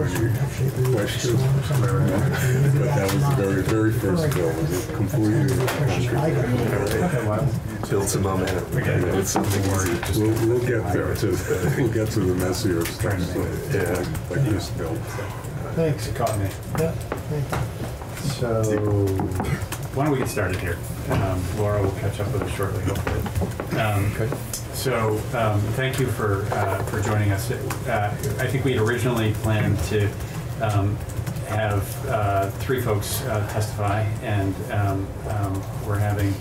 any questions? But that was the very, very first bill, it was a completely controversial. Build some momentum. It's something easy. We'll, we'll get there to, we'll get to the messier stuff, so, Yeah. like this bill. Thanks. Caught me. Yeah, thank you. So, why don't we get started here? Um, Laura will catch up with us shortly, hopefully. Um, So, um, thank you for, uh, for joining us. Uh, I think we had originally planned to um, have uh, three folks uh, testify, and um, um, we're having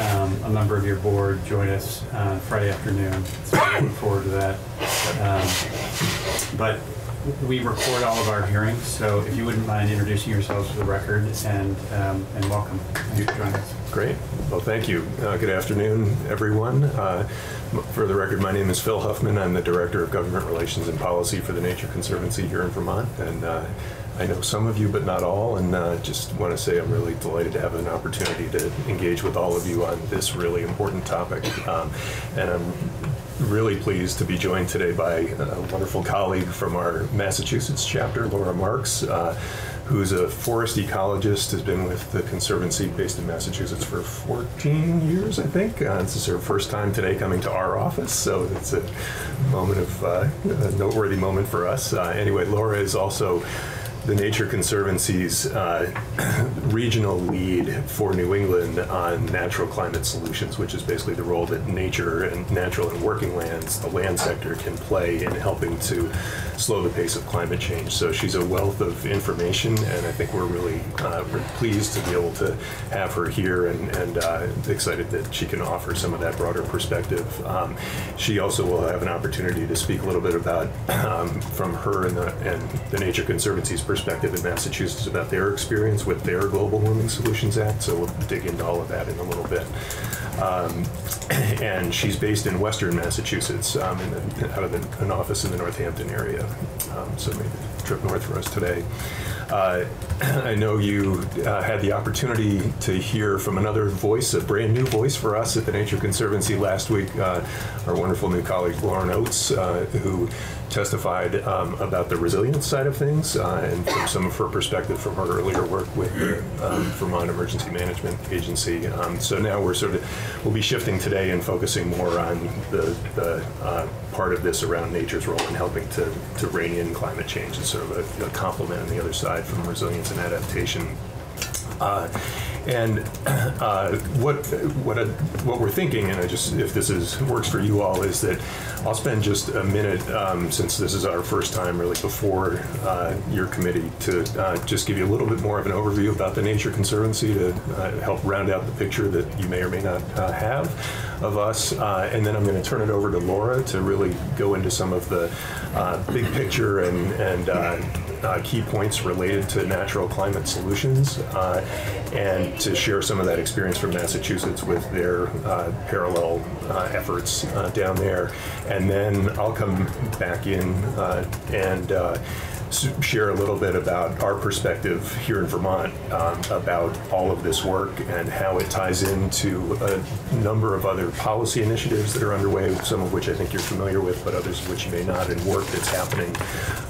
um, a member of your board join us uh, Friday afternoon. So I look forward to that. Um, But we record all of our hearings, so if you wouldn't mind introducing yourselves for the record, and, um, and welcome. You joining us. Great. Well, thank you. Uh, Good afternoon, everyone. Uh, For the record, my name is Phil Huffman. I'm the Director of Government Relations and Policy for the Nature Conservancy here in Vermont. And uh, I know some of you, but not all, and uh, just want to say I'm really delighted to have an opportunity to engage with all of you on this really important topic. Um, And I'm really pleased to be joined today by a wonderful colleague from our Massachusetts chapter, Laura Marks, uh, who's a forest ecologist, has been with the Conservancy based in Massachusetts for 14 years, I think. Uh, this is her first time today coming to our office, so it's a moment of uh, a noteworthy moment for us. Uh, anyway, Laura is also the Nature Conservancy's uh, regional lead for New England on natural climate solutions, which is basically the role that nature and natural and working lands, the land sector, can play in helping to slow the pace of climate change. So she's a wealth of information, and I think we're really uh, we're pleased to be able to have her here and, and uh, excited that she can offer some of that broader perspective. Um, she also will have an opportunity to speak a little bit about, um, from her and the, and the Nature Conservancy's in Massachusetts about their experience with their Global Warming Solutions Act. So we'll dig into all of that in a little bit. Um, and she's based in Western Massachusetts, um, in the, out of the, an office in the Northampton area. Um, so the trip north for us today. Uh, I know you uh, had the opportunity to hear from another voice, a brand new voice for us at the Nature Conservancy last week, uh, our wonderful new colleague Lauren Oates, uh, who testified um, about the resilience side of things uh, and from some of her perspective from her earlier work with the um, Vermont Emergency Management Agency. Um, so now we're sort of, we'll be shifting today and focusing more on the, the part of this around nature's role in helping to, to rein in climate change is sort of a, a complement on the other side from resilience and adaptation. Uh, and uh, what what I, what we're thinking, and I just if this is works for you all, is that I'll spend just a minute um, since this is our first time really before uh, your committee to uh, just give you a little bit more of an overview about the Nature Conservancy to uh, help round out the picture that you may or may not uh, have of us, uh, and then I'm going to turn it over to Laura to really go into some of the big picture and and uh, key points related to natural climate solutions uh, and to share some of that experience from Massachusetts with their uh, parallel uh, efforts uh, down there. And then I'll come back in and share a little bit about our perspective here in Vermont um, about all of this work and how it ties into a number of other policy initiatives that are underway, some of which I think you're familiar with, but others of which you may not, and work that's happening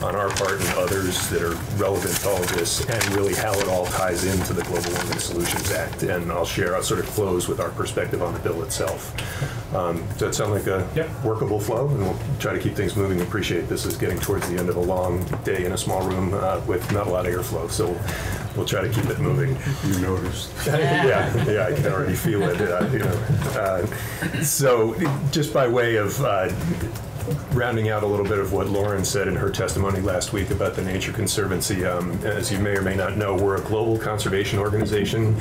on our part and others that are relevant to all of this, and really how it all ties into the Global Warming Solutions Act. And I'll share, I'll sort of close with our perspective on the bill itself. Um, Does that sound like a Yep. workable flow? And we'll try to keep things moving. Appreciate this is getting towards the end of a long day in a small room uh, with not a lot of airflow, so we'll try to keep it moving. You noticed. yeah, yeah, I can already feel it. Uh, you know, uh, so just by way of uh, rounding out a little bit of what Lauren said in her testimony last week about the Nature Conservancy, um, as you may or may not know, we're a global conservation organization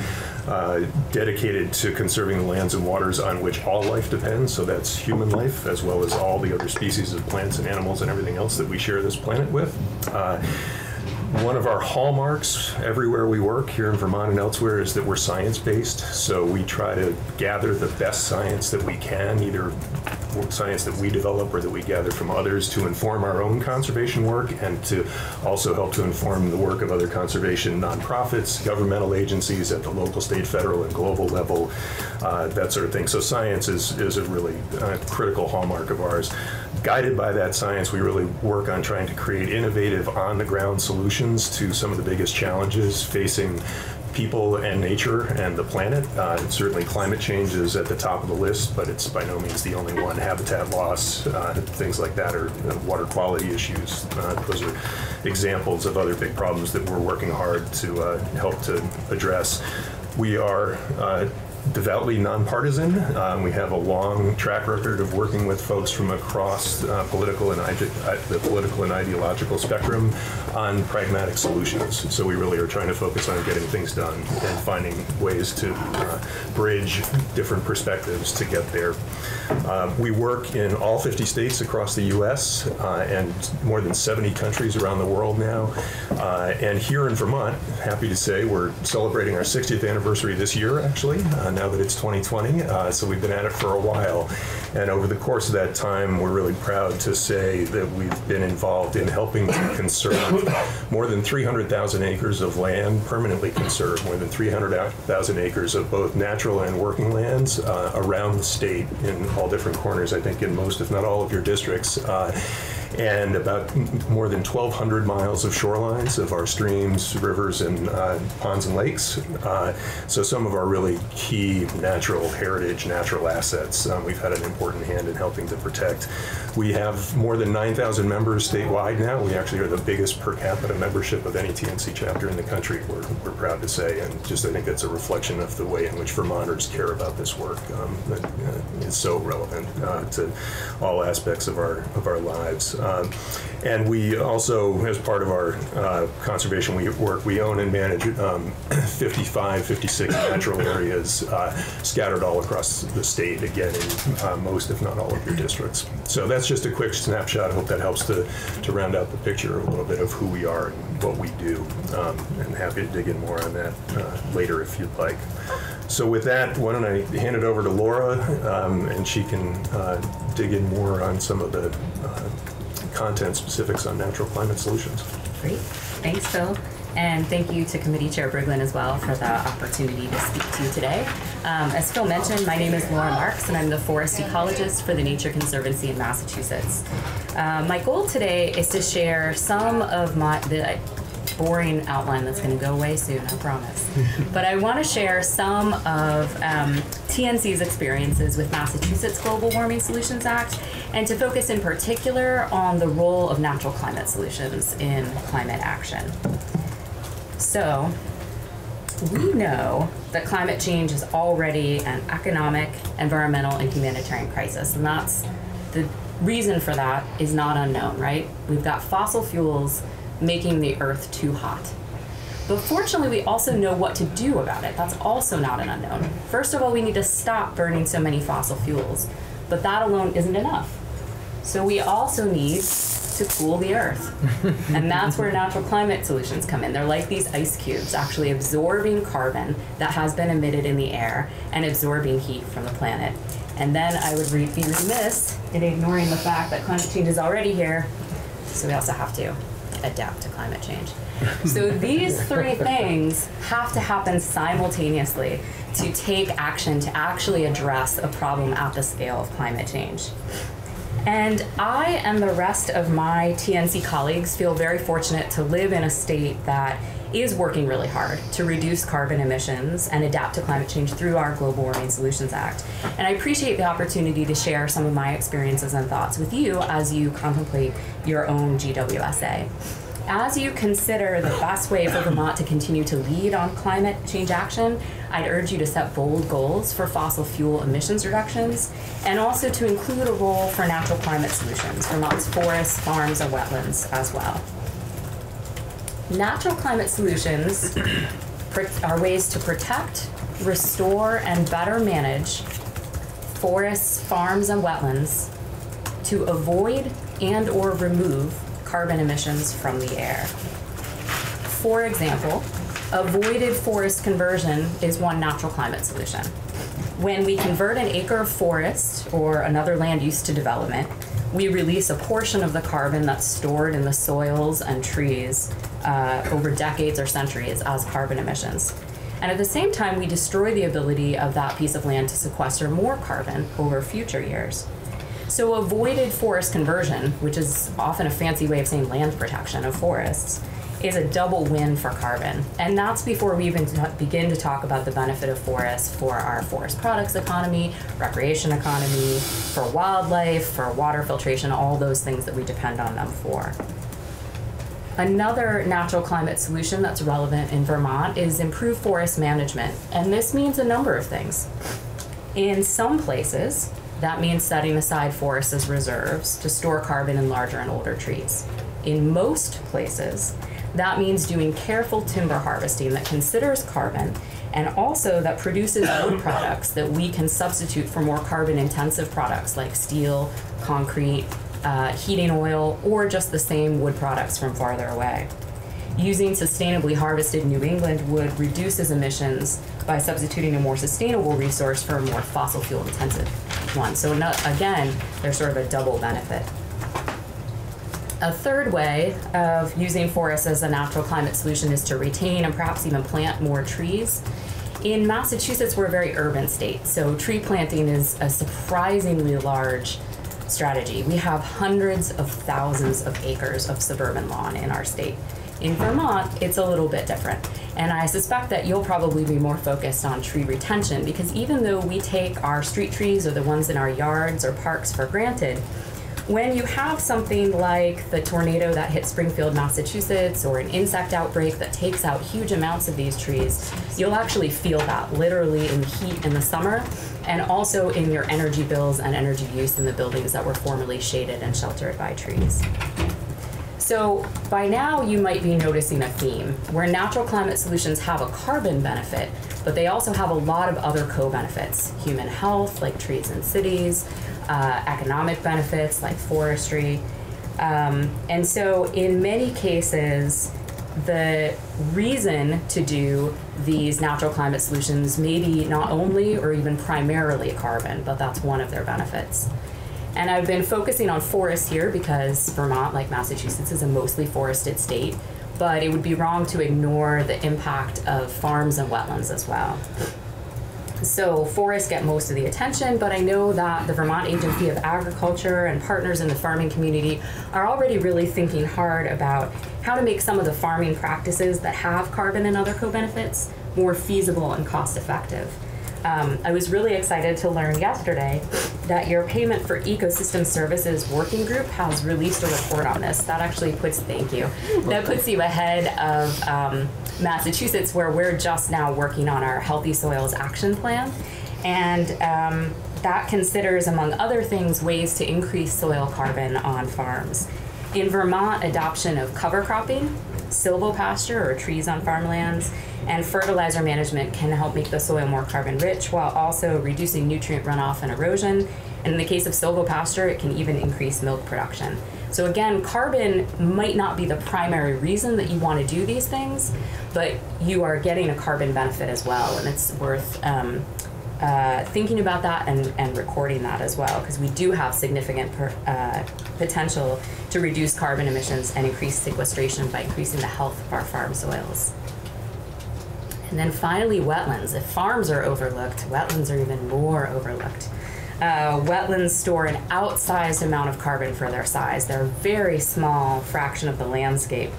uh, dedicated to conserving the lands and waters on which all life depends. So that's human life, as well as all the other species of plants and animals and everything else that we share this planet with. Uh, one of our hallmarks everywhere we work here in Vermont and elsewhere is that we're science based. So we try to gather the best science that we can, either science that we develop or that we gather from others to inform our own conservation work and to also help to inform the work of other conservation nonprofits, governmental agencies at the local, state, federal, and global level, uh, that sort of thing. So science is, is a really uh, critical hallmark of ours. Guided by that science, we really work on trying to create innovative on the ground solutions to some of the biggest challenges facing people and nature and the planet. Uh, certainly, climate change is at the top of the list, but it's by no means the only one. Habitat loss, uh, things like that, or water quality issues. Uh, those are examples of other big problems that we're working hard to uh, help to address. We are uh, devoutly nonpartisan. Um, we have a long track record of working with folks from across uh, political and ide- uh, the political and ideological spectrum on pragmatic solutions. So we really are trying to focus on getting things done and finding ways to uh, bridge different perspectives to get there. Uh, we work in all 50 states across the U.S. Uh, and more than 70 countries around the world now. Uh, and here in Vermont, happy to say we're celebrating our 60th anniversary this year, actually, now that it's 2020. Uh, so we've been at it for a while. And over the course of that time, we're really proud to say that we've been involved in helping to conserve more than 300,000 acres of land, permanently conserved, more than 300,000 acres of both natural and working lands uh, around the state in all different corners, I think in most, if not all, of your districts. Uh, and about more than 1,200 miles of shorelines of our streams, rivers, and uh, ponds and lakes. Uh, so some of our really key natural heritage, natural assets, um, we've had an important hand in helping to protect. We have more than 9,000 members statewide now. We actually are the biggest per capita membership of any TNC chapter in the country. We're, we're proud to say, and just I think that's a reflection of the way in which Vermonters care about this work. Um, that, uh, is so relevant uh, to all aspects of our of our lives. Um, and we also, as part of our uh, conservation work, we own and manage um, 55, 56 natural areas uh, scattered all across the state, again, in uh, most, if not all, of your districts. So that's just a quick snapshot. I hope that helps to, to round out the picture a little bit of who we are and what we do. Um, I'm happy to dig in more on that uh, later if you'd like. So with that, why don't I hand it over to Laura, um, and she can uh, dig in more on some of the uh, content specifics on natural climate solutions. Great. Thanks, Phil. And thank you to Committee Chair Briglin as well for the opportunity to speak to you today. Um, as Phil mentioned, my name is Laura Marks, and I'm the forest ecologist for the Nature Conservancy in Massachusetts. Uh, my goal today is to share some of my the boring outline that's going to go away soon, I promise. but I want to share some of um, TNC's experiences with Massachusetts Global Warming Solutions Act, and to focus in particular on the role of natural climate solutions in climate action. So, we know that climate change is already an economic, environmental, and humanitarian crisis, and that's the reason for that is not unknown, right? We've got fossil fuels making the earth too hot. But fortunately, we also know what to do about it. That's also not an unknown. First of all, we need to stop burning so many fossil fuels, but that alone isn't enough. So we also need to cool the earth. and that's where natural climate solutions come in. They're like these ice cubes, actually absorbing carbon that has been emitted in the air and absorbing heat from the planet. And then I would be remiss in ignoring the fact that climate change is already here, so we also have to adapt to climate change. So these three things have to happen simultaneously to take action to actually address a problem at the scale of climate change. And I and the rest of my TNC colleagues feel very fortunate to live in a state that is working really hard to reduce carbon emissions and adapt to climate change through our Global Warming Solutions Act. And I appreciate the opportunity to share some of my experiences and thoughts with you as you contemplate your own GWSA. As you consider the best way for Vermont to continue to lead on climate change action, I'd urge you to set bold goals for fossil fuel emissions reductions and also to include a role for natural climate solutions, Vermont's forests, farms, and wetlands as well. Natural climate solutions are ways to protect, restore, and better manage forests, farms, and wetlands to avoid and or remove carbon emissions from the air. For example, avoided forest conversion is one natural climate solution. When we convert an acre of forest or another land use to development, we release a portion of the carbon that's stored in the soils and trees uh, over decades or centuries as carbon emissions. And at the same time, we destroy the ability of that piece of land to sequester more carbon over future years. So, avoided forest conversion, which is often a fancy way of saying land protection of forests, is a double win for carbon. And that's before we even begin to talk about the benefit of forests for our forest products economy, recreation economy, for wildlife, for water filtration, all those things that we depend on them for. Another natural climate solution that's relevant in Vermont is improved forest management. And this means a number of things. In some places, that means setting aside forests as reserves to store carbon in larger and older trees. In most places, that means doing careful timber harvesting that considers carbon and also that produces wood products that we can substitute for more carbon intensive products like steel, concrete, uh, heating oil, or just the same wood products from farther away. Using sustainably harvested New England wood reduces emissions by substituting a more sustainable resource for a more fossil fuel intensive one. So, no, again, there's sort of a double benefit. A third way of using forests as a natural climate solution is to retain and perhaps even plant more trees. In Massachusetts, we're a very urban state, so tree planting is a surprisingly large strategy. We have hundreds of thousands of acres of suburban lawn in our state. In Vermont, it's a little bit different. And I suspect that you'll probably be more focused on tree retention because even though we take our street trees or the ones in our yards or parks for granted, when you have something like the tornado that hit Springfield, Massachusetts, or an insect outbreak that takes out huge amounts of these trees, you'll actually feel that literally in the heat in the summer and also in your energy bills and energy use in the buildings that were formerly shaded and sheltered by trees. So by now you might be noticing a theme where natural climate solutions have a carbon benefit, but they also have a lot of other co-benefits. Human health, like trees in cities, uh, economic benefits like forestry. Um, and so in many cases, the reason to do these natural climate solutions may be not only or even primarily carbon, but that's one of their benefits. And I've been focusing on forests here because Vermont, like Massachusetts, is a mostly forested state, but it would be wrong to ignore the impact of farms and wetlands as well. So forests get most of the attention, but I know that the Vermont Agency of Agriculture and partners in the farming community are already really thinking hard about how to make some of the farming practices that have carbon and other co-benefits more feasible and cost effective. Um, I was really excited to learn yesterday that your payment for ecosystem services working group has released a report on this. That actually puts, thank you, that puts you ahead of um, Massachusetts, where we're just now working on our Healthy Soils Action Plan. And um, that considers, among other things, ways to increase soil carbon on farms. In Vermont, adoption of cover cropping, silvopasture or trees on farmlands, and fertilizer management can help make the soil more carbon rich while also reducing nutrient runoff and erosion. And in the case of silvopasture, it can even increase milk production. So again, carbon might not be the primary reason that you want to do these things, but you are getting a carbon benefit as well, and it's worth um, uh, thinking about that and, and recording that as well, because we do have significant per, uh, potential to reduce carbon emissions and increase sequestration by increasing the health of our farm soils. And then finally, wetlands. If farms are overlooked, wetlands are even more overlooked. Uh, wetlands store an outsized amount of carbon for their size. They're a very small fraction of the landscape,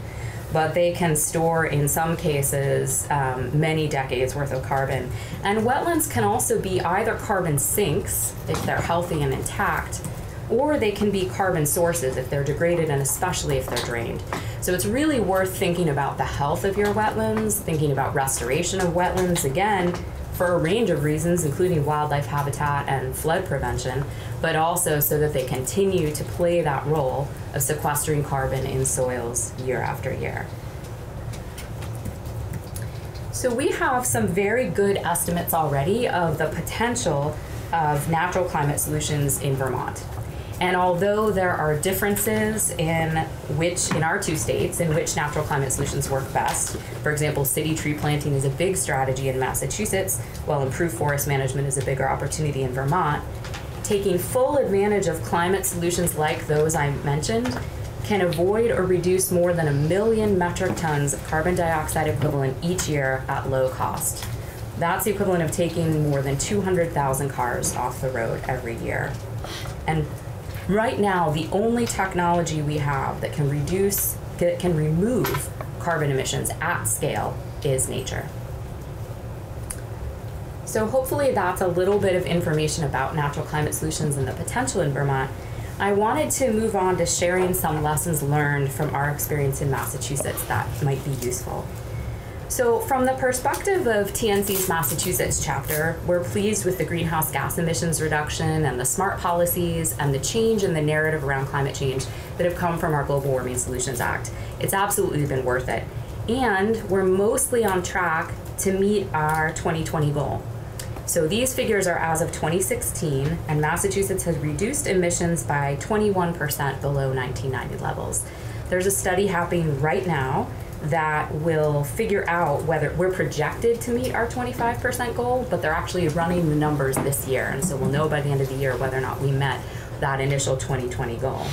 but they can store, in some cases, um, many decades worth of carbon. And wetlands can also be either carbon sinks, if they're healthy and intact, or they can be carbon sources if they're degraded and especially if they're drained. So it's really worth thinking about the health of your wetlands, thinking about restoration of wetlands again for a range of reasons, including wildlife habitat and flood prevention, but also so that they continue to play that role of sequestering carbon in soils year after year. So we have some very good estimates already of the potential of natural climate solutions in Vermont. And although there are differences in which, in our two states, in which natural climate solutions work best, for example, city tree planting is a big strategy in Massachusetts, while improved forest management is a bigger opportunity in Vermont, taking full advantage of climate solutions like those I mentioned can avoid or reduce more than a million metric tons of carbon dioxide equivalent each year at low cost. That's the equivalent of taking more than 200,000 cars off the road every year. And right now, the only technology we have that can reduce, that can remove carbon emissions at scale is nature. So hopefully that's a little bit of information about natural climate solutions and the potential in Vermont. I wanted to move on to sharing some lessons learned from our experience in Massachusetts that might be useful. So, from the perspective of TNC's Massachusetts chapter, we're pleased with the greenhouse gas emissions reduction and the smart policies and the change in the narrative around climate change that have come from our Global Warming Solutions Act. It's absolutely been worth it. And we're mostly on track to meet our 2020 goal. So these figures are as of 2016, and Massachusetts has reduced emissions by 21% below 1990 levels. There's a study happening right now that will figure out whether we're projected to meet our 25% goal, but they're actually running the numbers this year, and so we'll know by the end of the year whether or not we met that initial 2020 goal.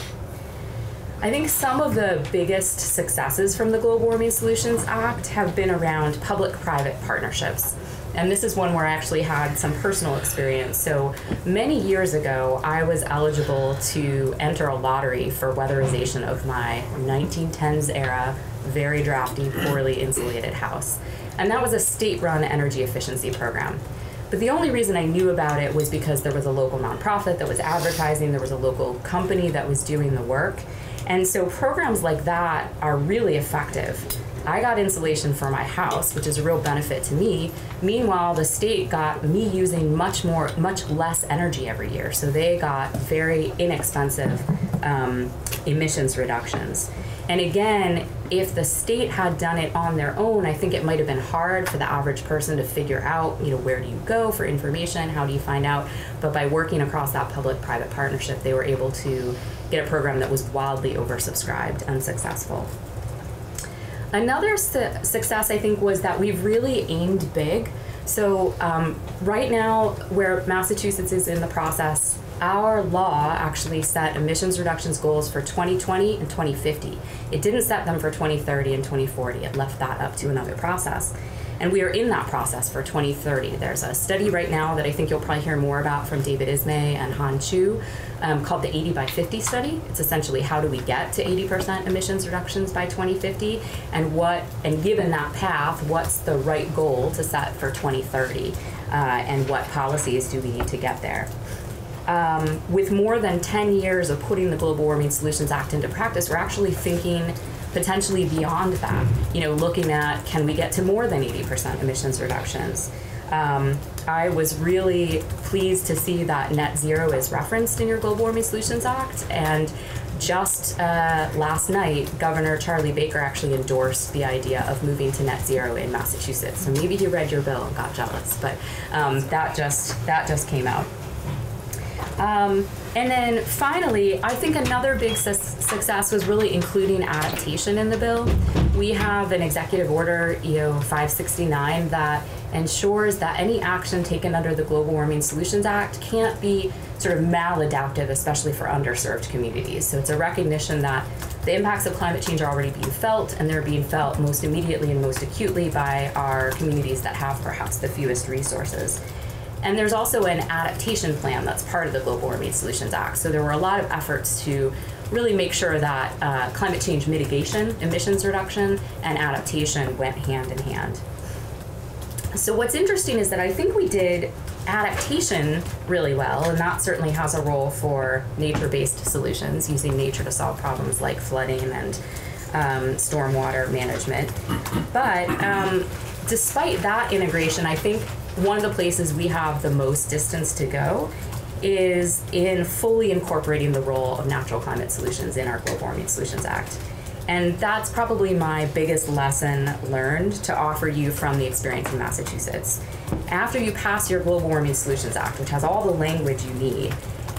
I think some of the biggest successes from the Global Warming Solutions Act have been around public private partnerships. And this is one where I actually had some personal experience. So many years ago, I was eligible to enter a lottery for weatherization of my 1910s era, very drafty, poorly insulated house. And that was a state run energy efficiency program. But the only reason I knew about it was because there was a local nonprofit that was advertising, there was a local company that was doing the work. And so programs like that are really effective. I got insulation for my house, which is a real benefit to me. Meanwhile, the state got me using much more, much less energy every year. So they got very inexpensive um, emissions reductions. And again, if the state had done it on their own, I think it might have been hard for the average person to figure out, you know, where do you go for information? How do you find out? But by working across that public private partnership, they were able to get a program that was wildly oversubscribed and successful. Another su- success, I think, was that we've really aimed big. So, um, right now, where Massachusetts is in the process, our law actually set emissions reductions goals for 2020 and 2050. It didn't set them for 2030 and 2040, it left that up to another process. And we are in that process for 2030. There's a study right now that I think you'll probably hear more about from David Ismay and Han Chu um, called the 80 by 50 study. It's essentially how do we get to 80% emissions reductions by 2050 and what, and given that path, what's the right goal to set for 2030 uh, and what policies do we need to get there. Um, with more than 10 years of putting the Global Warming Solutions Act into practice, we're actually thinking potentially beyond that. You know, looking at can we get to more than 80% emissions reductions? Um, I was really pleased to see that net zero is referenced in your Global Warming Solutions Act. And just uh, last night, Governor Charlie Baker actually endorsed the idea of moving to net zero in Massachusetts. So maybe he read your bill and got jealous, but um, that just that just came out. Um, and then finally, I think another big su- success was really including adaptation in the bill. We have an executive order, EO 569, that ensures that any action taken under the Global Warming Solutions Act can't be sort of maladaptive, especially for underserved communities. So it's a recognition that the impacts of climate change are already being felt, and they're being felt most immediately and most acutely by our communities that have perhaps the fewest resources. And there's also an adaptation plan that's part of the Global Warming Solutions Act. So there were a lot of efforts to really make sure that uh, climate change mitigation, emissions reduction, and adaptation went hand in hand. So what's interesting is that I think we did adaptation really well, and that certainly has a role for nature-based solutions, using nature to solve problems like flooding and um, stormwater management. But um, despite that integration, I think one of the places we have the most distance to go is in fully incorporating the role of natural climate solutions in our Global Warming Solutions Act. And that's probably my biggest lesson learned to offer you from the experience in Massachusetts. After you pass your Global Warming Solutions Act, which has all the language you need,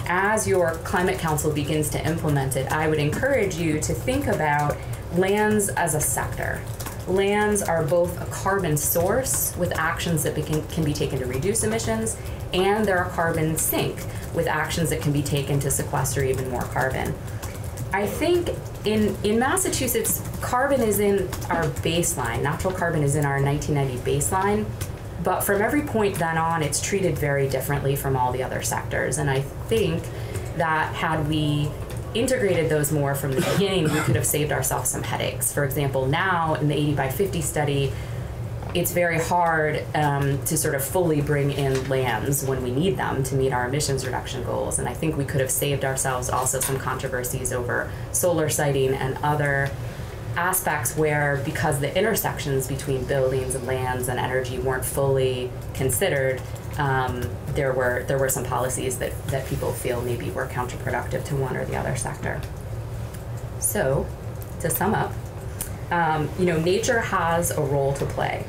as your climate council begins to implement it, I would encourage you to think about lands as a sector. Lands are both a carbon source with actions that can, can be taken to reduce emissions, and they're a carbon sink with actions that can be taken to sequester even more carbon. I think in in Massachusetts, carbon is in our baseline. Natural carbon is in our 1990 baseline, but from every point then on, it's treated very differently from all the other sectors. And I think that had we integrated those more from the beginning, we could have saved ourselves some headaches. For example, now in the 80 by 50 study, it's very hard um, to sort of fully bring in lands when we need them to meet our emissions reduction goals. And I think we could have saved ourselves also some controversies over solar siting and other aspects where, because the intersections between buildings and lands and energy weren't fully considered, um, there were there were some policies that, that people feel maybe were counterproductive to one or the other sector. So, to sum up, um, you know, nature has a role to play.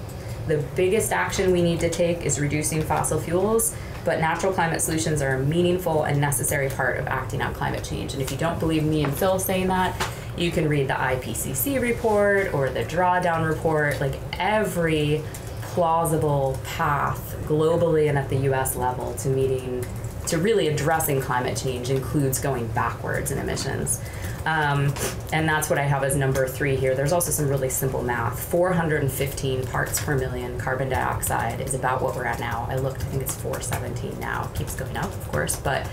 The biggest action we need to take is reducing fossil fuels, but natural climate solutions are a meaningful and necessary part of acting on climate change. And if you don't believe me and Phil saying that, you can read the IPCC report or the drawdown report, like every plausible path globally and at the US level to meeting, to really addressing climate change includes going backwards in emissions. Um, and that's what I have as number three here. There's also some really simple math. 415 parts per million carbon dioxide is about what we're at now. I looked, I think it's 417 now. It keeps going up, of course, but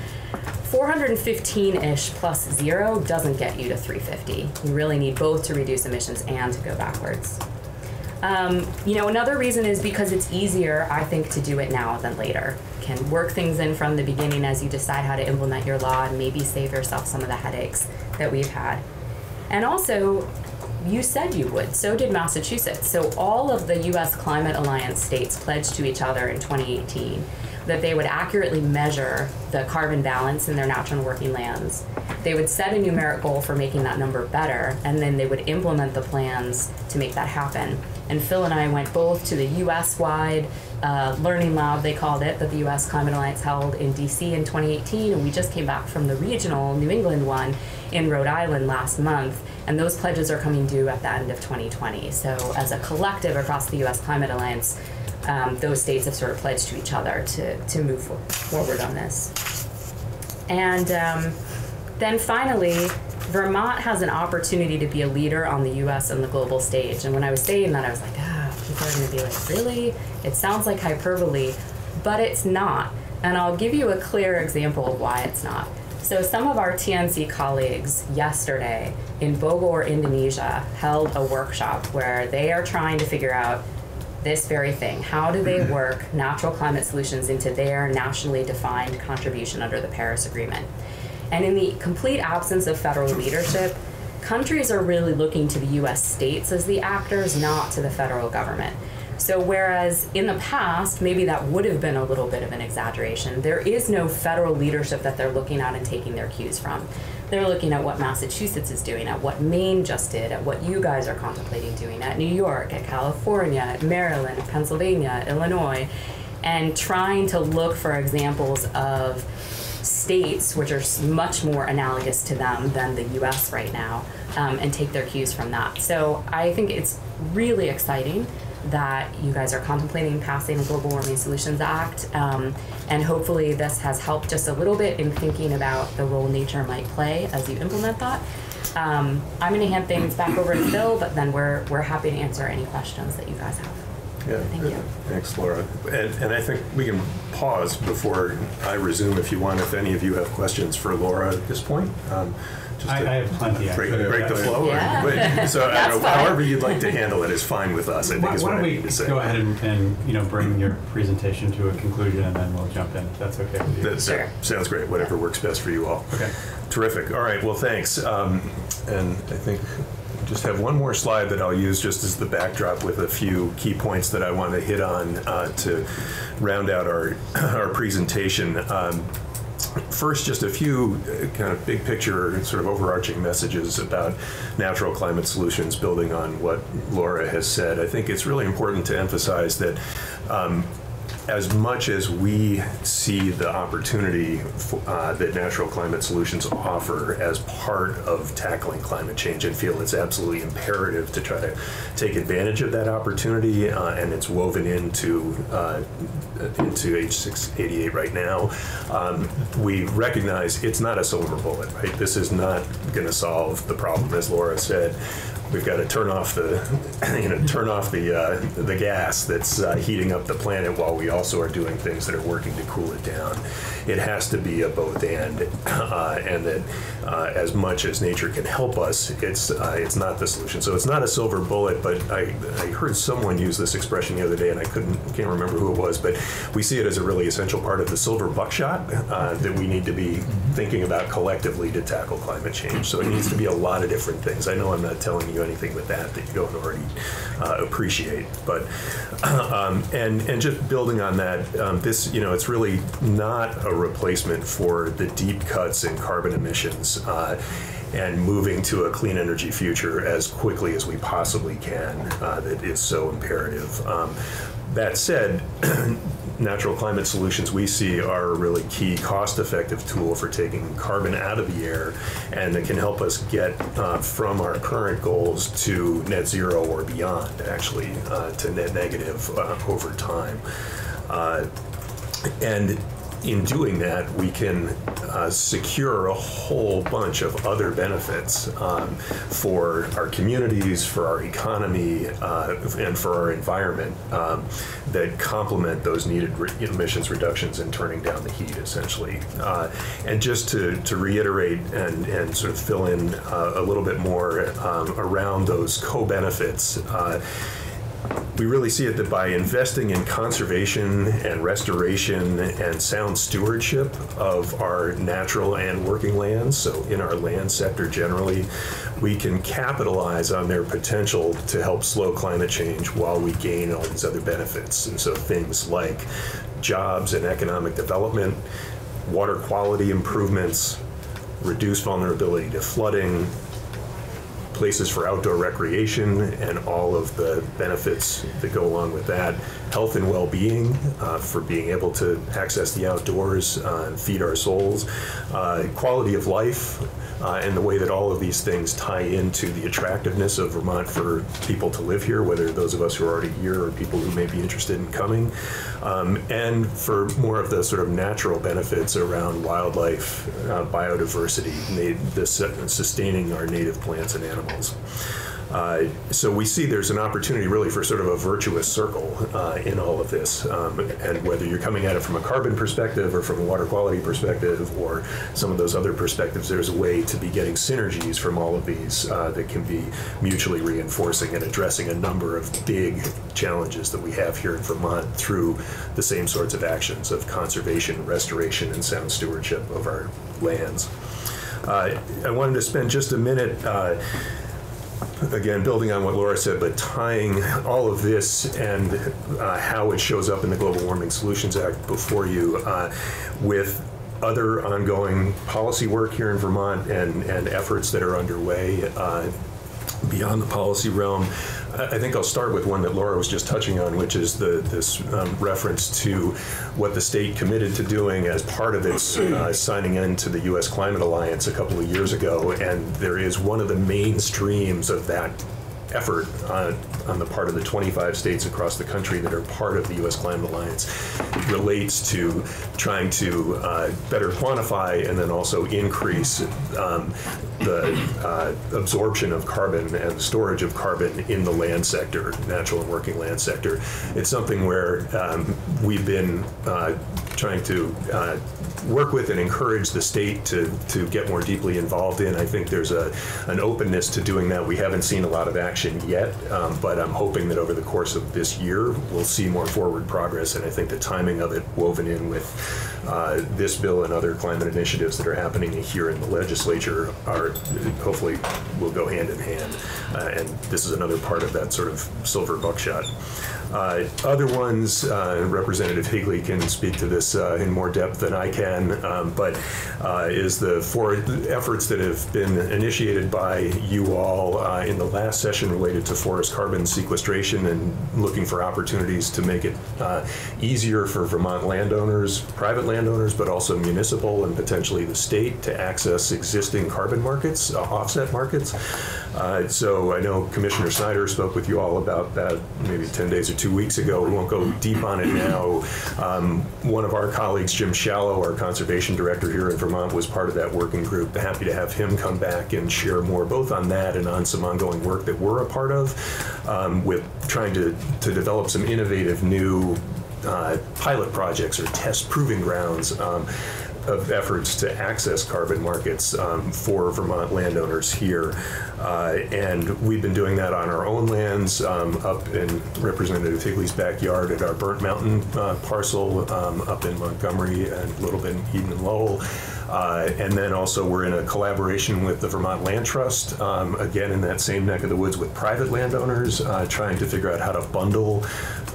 415-ish plus zero doesn't get you to 350. You really need both to reduce emissions and to go backwards. Um, you know, another reason is because it's easier, I think, to do it now than later. Can work things in from the beginning as you decide how to implement your law and maybe save yourself some of the headaches that we've had. And also, you said you would, so did Massachusetts. So all of the US Climate Alliance states pledged to each other in 2018 that they would accurately measure the carbon balance in their natural working lands. They would set a numeric goal for making that number better, and then they would implement the plans to make that happen. And Phil and I went both to the US wide uh, learning lab, they called it, that the US Climate Alliance held in DC in 2018. And we just came back from the regional New England one in Rhode Island last month. And those pledges are coming due at the end of 2020. So, as a collective across the US Climate Alliance, um, those states have sort of pledged to each other to, to move forward on this. And um, then finally, Vermont has an opportunity to be a leader on the US and the global stage. And when I was saying that, I was like, ah, people are going to be like, really? It sounds like hyperbole, but it's not. And I'll give you a clear example of why it's not. So, some of our TNC colleagues yesterday in Bogor, Indonesia, held a workshop where they are trying to figure out this very thing. How do they work natural climate solutions into their nationally defined contribution under the Paris Agreement? And in the complete absence of federal leadership, countries are really looking to the US states as the actors, not to the federal government. So, whereas in the past, maybe that would have been a little bit of an exaggeration, there is no federal leadership that they're looking at and taking their cues from. They're looking at what Massachusetts is doing, at what Maine just did, at what you guys are contemplating doing, at New York, at California, at Maryland, Pennsylvania, Illinois, and trying to look for examples of states which are much more analogous to them than the US right now um, and take their cues from that. So I think it's really exciting that you guys are contemplating passing the Global Warming Solutions Act. Um, and hopefully, this has helped just a little bit in thinking about the role nature might play as you implement that. Um, I'm going to hand things back over to Phil, but then we're, we're happy to answer any questions that you guys have. Yeah. Thank you. Thanks, Laura. And, and I think we can pause before I resume if you want, if any of you have questions for Laura at this point. Um, just I, to I have plenty. Break, actually. break the flow? or- Yeah. but- So I don't know, however you'd like to handle it is fine with us, I think Why is why don't I we need to say. go ahead and, and, you know, bring your presentation to a conclusion and then we'll jump in, if that's okay with you. That that Sure. sounds great, whatever works best for you all. Okay. Terrific. All right, well, thanks. Um, And I think I just have one more slide that I'll use just as the backdrop with a few key points that I want to hit on uh, to round out our, our presentation. Um, First, just a few uh, kind of big picture, sort of overarching messages about natural climate solutions, building on what Laura has said. I think it's really important to emphasize that um, as much as we see the opportunity for, uh, that natural climate solutions offer as part of tackling climate change and feel it's absolutely imperative to try to take advantage of that opportunity uh, and it's woven into uh, into H688 right now, um, we recognize it's not a silver bullet, right? This is not going to solve the problem, as Laura said. We've got to turn off the, you know, turn off the uh, the gas that's uh, heating up the planet while we also are doing things that are working to cool it down. It has to be a both and, uh, and that uh, as much as nature can help us, it's uh, it's not the solution. So it's not a silver bullet. But I, I heard someone use this expression the other day, and I couldn't can't remember who it was. But we see it as a really essential part of the silver buckshot uh, that we need to be thinking about collectively to tackle climate change. So it needs to be a lot of different things. I know I'm not telling you anything with that that you don't already uh, appreciate, but um, and and just building on that, um, this you know it's really not a replacement for the deep cuts in carbon emissions. Uh, and moving to a clean energy future as quickly as we possibly can, uh, that is so imperative. Um, that said, natural climate solutions we see are a really key cost-effective tool for taking carbon out of the air and that can help us get uh, from our current goals to net zero or beyond actually uh, to net negative uh, over time uh, and in doing that, we can uh, secure a whole bunch of other benefits um, for our communities, for our economy, uh, and for our environment um, that complement those needed re- emissions reductions and turning down the heat, essentially. Uh, and just to, to reiterate and, and sort of fill in uh, a little bit more um, around those co benefits. We really see it that by investing in conservation and restoration and sound stewardship of our natural and working lands, so in our land sector generally, we can capitalize on their potential to help slow climate change while we gain all these other benefits. And so things like jobs and economic development, water quality improvements, reduced vulnerability to flooding, places for outdoor recreation and all of the benefits that go along with that. Health and well-being uh, for being able to access the outdoors uh, and feed our souls. Uh, quality of life uh, and the way that all of these things tie into the attractiveness of Vermont for people to live here, whether those of us who are already here or people who may be interested in coming, um, and for more of the sort of natural benefits around wildlife, uh, biodiversity, na- the su- sustaining our native plants and animals. Uh, so we see there's an opportunity really for sort of a virtuous circle uh, in all of this. Um, and whether you're coming at it from a carbon perspective or from a water quality perspective or some of those other perspectives, there's a way to be getting synergies from all of these uh, that can be mutually reinforcing and addressing a number of big challenges that we have here in Vermont through the same sorts of actions of conservation, restoration, and sound stewardship of our lands. Uh, I wanted to spend just a minute uh, again, building on what Laura said, but tying all of this and uh, how it shows up in the Global Warming Solutions Act before you uh, with other ongoing policy work here in Vermont and, and efforts that are underway uh, beyond the policy realm. I think I'll start with one that Laura was just touching on, which is the this um, reference to what the state committed to doing as part of its uh, signing into the U.S. Climate Alliance a couple of years ago, and there is one of the main streams of that effort uh, on the part of the 25 states across the country that are part of the U.S. Climate Alliance relates to trying to uh, better quantify and then also increase um, the uh, absorption of carbon and storage of carbon in the land sector, natural and working land sector. It's something where um, we've been uh, trying to uh, work with and encourage the state to, to get more deeply involved in. I think there's a, an openness to doing that. We haven't seen a lot of action yet, um, but I'm hoping that over the course of this year, we'll see more forward progress. And I think the timing of it woven in with uh, this bill and other climate initiatives that are happening here in the legislature are hopefully will go hand in hand. Uh, and this is another part of that sort of silver buckshot. Uh, other ones, uh, Representative Higley can speak to this uh, in more depth than I can, um, but uh, is the four efforts that have been initiated by you all uh, in the last session related to forest carbon sequestration and looking for opportunities to make it uh, easier for Vermont landowners, private landowners, but also municipal and potentially the state to access existing carbon markets, offset markets. So I know Commissioner Snyder spoke with you all about that maybe 10 days or two weeks ago. We won't go deep on it now. Um, one of our colleagues, Jim Shallow, our conservation director here in Vermont, was part of that working group. Happy to have him come back and share more both on that and on some ongoing work that we're a part of um, with trying to, to develop some innovative new uh, pilot projects or test proving grounds um, of efforts to access carbon markets um, for Vermont landowners here. Uh, and we've been doing that on our own lands um, up in Representative Higley's backyard at our Burnt Mountain uh, parcel um, up in Montgomery and a little bit in Eden and Lowell. Uh, and then also we're in a collaboration with the Vermont Land Trust, um, again in that same neck of the woods with private landowners, uh, trying to figure out how to bundle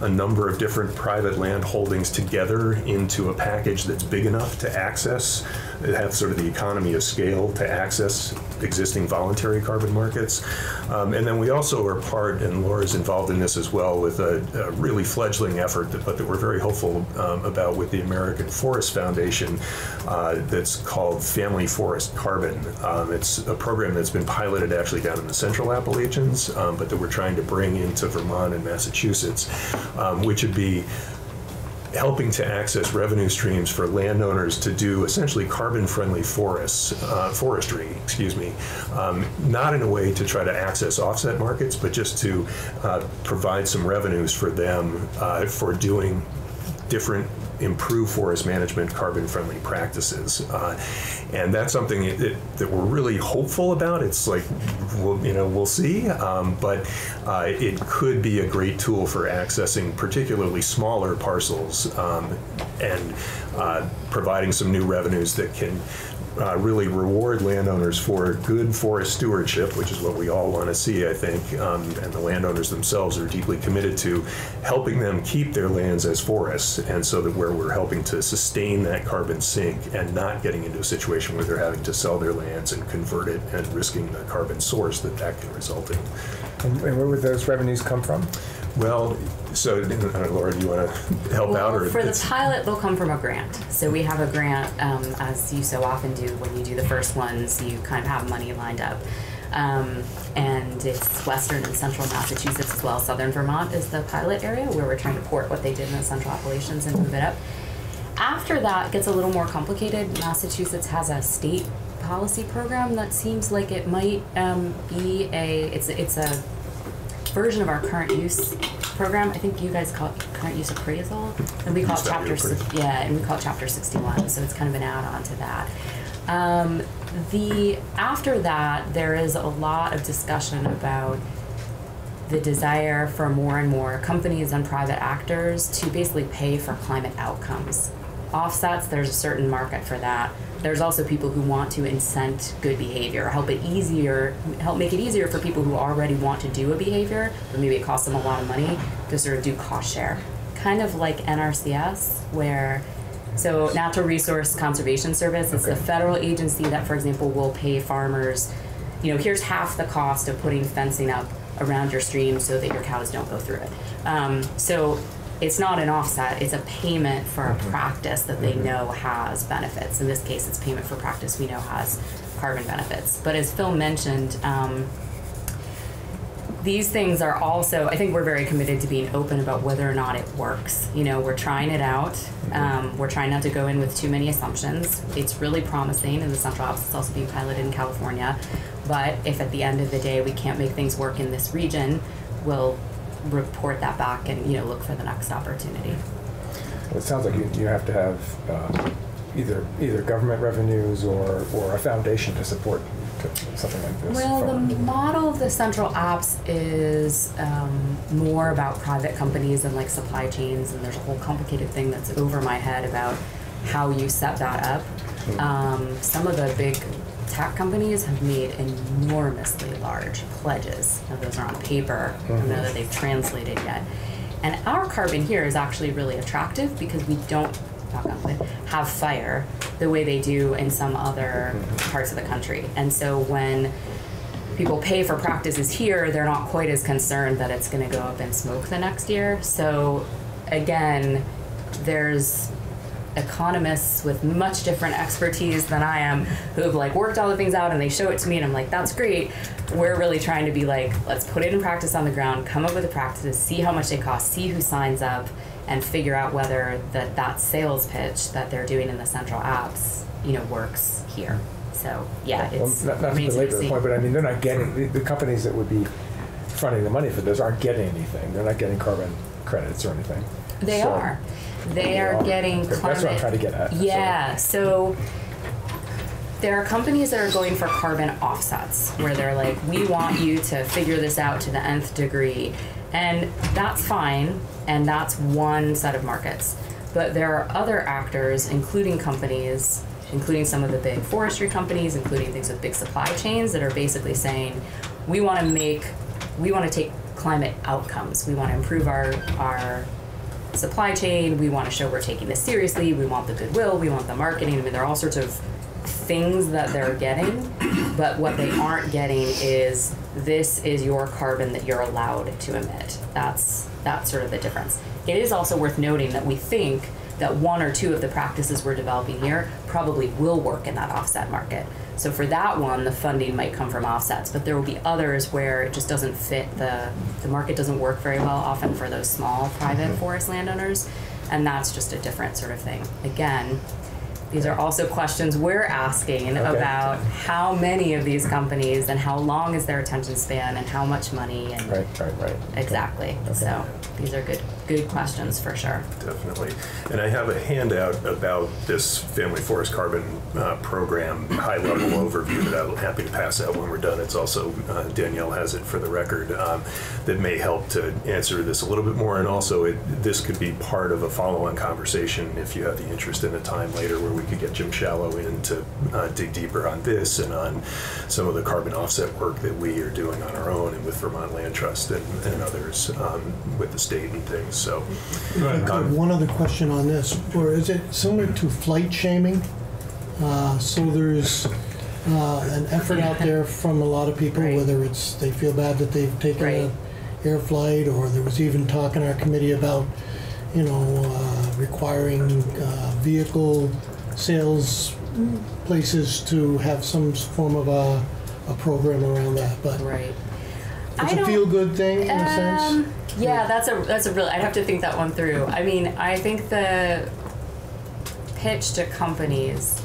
a number of different private land holdings together into a package that's big enough to access, have sort of the economy of scale to access existing voluntary carbon markets. Um, and then we also are part, and Laura's involved in this as well, with a, a really fledgling effort, that, but that we're very hopeful um, about with the American Forest Foundation uh, that's called Family Forest Carbon. Um, it's a program that's been piloted actually down in the Central Appalachians, um, but that we're trying to bring into Vermont and Massachusetts, um, which would be helping to access revenue streams for landowners to do essentially carbon-friendly forests, uh, forestry, excuse me, um, not in a way to try to access offset markets, but just to uh, provide some revenues for them uh, for doing different improve forest management carbon friendly practices. Uh, and that's something that, that we're really hopeful about. It's like we'll, you know we'll see. Um, but uh, it could be a great tool for accessing particularly smaller parcels um, and uh, providing some new revenues that can uh, really reward landowners for good forest stewardship, which is what we all want to see, I think, um, and the landowners themselves are deeply committed to helping them keep their lands as forests, and so that where we're helping to sustain that carbon sink and not getting into a situation where they're having to sell their lands and convert it and risking the carbon source that that can result in. And and where would those revenues come from? Well, so uh, Laura, do you want to help out, or for the pilot, they'll come from a grant. So we have a grant, um, as you so often do when you do the first ones, you kind of have money lined up. Um, and it's western and central Massachusetts as well. Southern Vermont is the pilot area where we're trying to port what they did in the central Appalachians and move it up. After that, it gets a little more complicated. Massachusetts has a state policy program that seems like it might um, be a it's it's a version of our current use program. I think you guys call it current use appraisal, and we call it chapter yeah, and we call it chapter sixty one. So it's kind of an add on to that. Um, the after that, there is a lot of discussion about the desire for more and more companies and private actors to basically pay for climate outcomes. Offsets, there's a certain market for that. There's also people who want to incent good behavior, help it easier, help make it easier for people who already want to do a behavior, but maybe it costs them a lot of money to sort of do cost share. Kind of like NRCS, where so Natural Resource Conservation Service is Okay. federal agency that, for example, will pay farmers, you know, here's half the cost of putting fencing up around your stream so that your cows don't go through it. Um, so it's not an offset, it's a payment for a practice that they know has benefits. In this case, it's payment for practice we know has carbon benefits. But as Phil mentioned, um, these things are also i think we're very committed to being open about whether or not it works. You know we're trying it out. Um, we're trying not to go in with too many assumptions. It's really promising in the central apps it's also being piloted in california. But if at the end of the day we can't make things work in this region we'll report that back and you know look for the next opportunity Well, It sounds like you, you have to have uh, either, either government revenues or, or a foundation to support something like this. Well, the model of the central apps is um, more about private companies and like supply chains, and there's a whole complicated thing that's over my head about how you set that up. Um, some of the big tech companies have made enormously large pledges. Now, those are on paper. I don't know mm-hmm. that they've translated yet. And our carbon here is actually really attractive because we don't wood, have fire the way they do in some other mm-hmm. parts of the country. And so when people pay for practices here, they're not quite as concerned that it's going to go up in smoke the next year. So again, there's economists with much different expertise than I am who have like worked all the things out and they show it to me and I'm like, that's great. We're really trying to be like, let's put it in practice on the ground, come up with a practice, see how much they cost, see who signs up, and figure out whether that that sales pitch that they're doing in the central apps, you know, works here. So yeah, Well, it's not, not to to belabor the point, but I mean, they're not getting, the, the companies that would be fronting the money for this aren't getting anything. They're not getting carbon credits or anything. They So- are. They are getting climate. That's what I'm trying to get at. Yeah, so there are companies that are going for carbon offsets where they're like, we want you to figure this out to the nth degree. And that's fine, and that's one set of markets. But there are other actors, including companies, including some of the big forestry companies, including things with big supply chains, that are basically saying, we want to make, we want to take climate outcomes. We want to improve our, our supply chain. We want to show we're taking this seriously. We want the goodwill. We want the marketing. I mean, there are all sorts of things that they're getting, but what they aren't getting is this is your carbon that you're allowed to emit. That's that's sort of the difference. It is also worth noting that we think that one or two of the practices we're developing here probably will work in that offset market. So for that one, the funding might come from offsets, but there will be others where it just doesn't fit the the market doesn't work very well often for those small private mm-hmm. forest landowners, and that's just a different sort of thing. Again, these are also questions we're asking about how many of these companies and how long is their attention span and how much money and Right, right, right. exactly. Okay. So these are good good questions for sure. Definitely. And I have a handout about this Family Forest Carbon uh, Program, high-level overview that I'm happy to pass out when we're done. It's also, uh, Danielle has it for the record, um, that may help to answer this a little bit more. And also, it, this could be part of a follow-on conversation if you have the interest in a time later where we could get Jim Shallow in to uh, dig deeper on this and on some of the carbon offset work that we are doing on our own and with Vermont Land Trust and, and others um, with the state and things. So, One other question on this, or is it similar to flight shaming? Uh, So there's uh, an effort out there from a lot of people, Right. whether it's, they feel bad that they've taken Right. a air flight, or there was even talk in our committee about, you know, uh, requiring uh, vehicle sales places to have some form of a, a program around that, but Right. It's I a feel-good thing in a sense. Um, yeah, that's a that's a real. I'd have to think that one through. I mean, I think the pitch to companies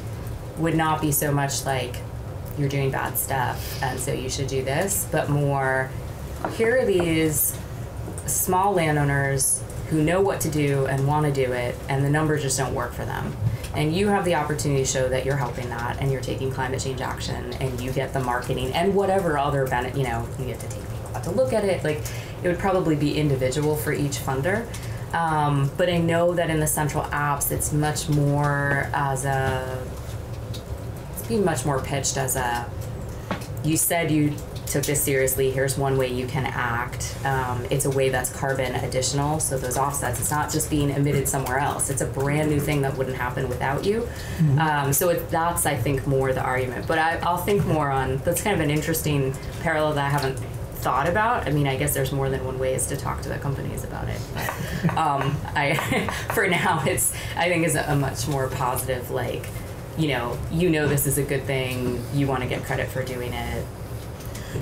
would not be so much like you're doing bad stuff and so you should do this, but more here are these small landowners who know what to do and want to do it, and the numbers just don't work for them. And you have the opportunity to show that you're helping that and you're taking climate change action and you get the marketing and whatever other benefit, you know, you get to take out to look at it. Like, it would probably be individual for each funder. Um, but I know that in the central apps, it's much more as a, it's being much more pitched as a, you said you took this seriously. Here's one way you can act. Um, it's a way that's carbon additional. So those offsets, it's not just being emitted somewhere else. It's a brand new thing that wouldn't happen without you. Um, so it, that's, I think, more the argument. But I, I'll think more on. That's kind of an interesting parallel that I haven't thought about. I mean, I guess there's more than one ways to talk to the companies about it. But um, I, for now, it's I think is a, a much more positive like. You know, you know this is a good thing. You want to get credit for doing it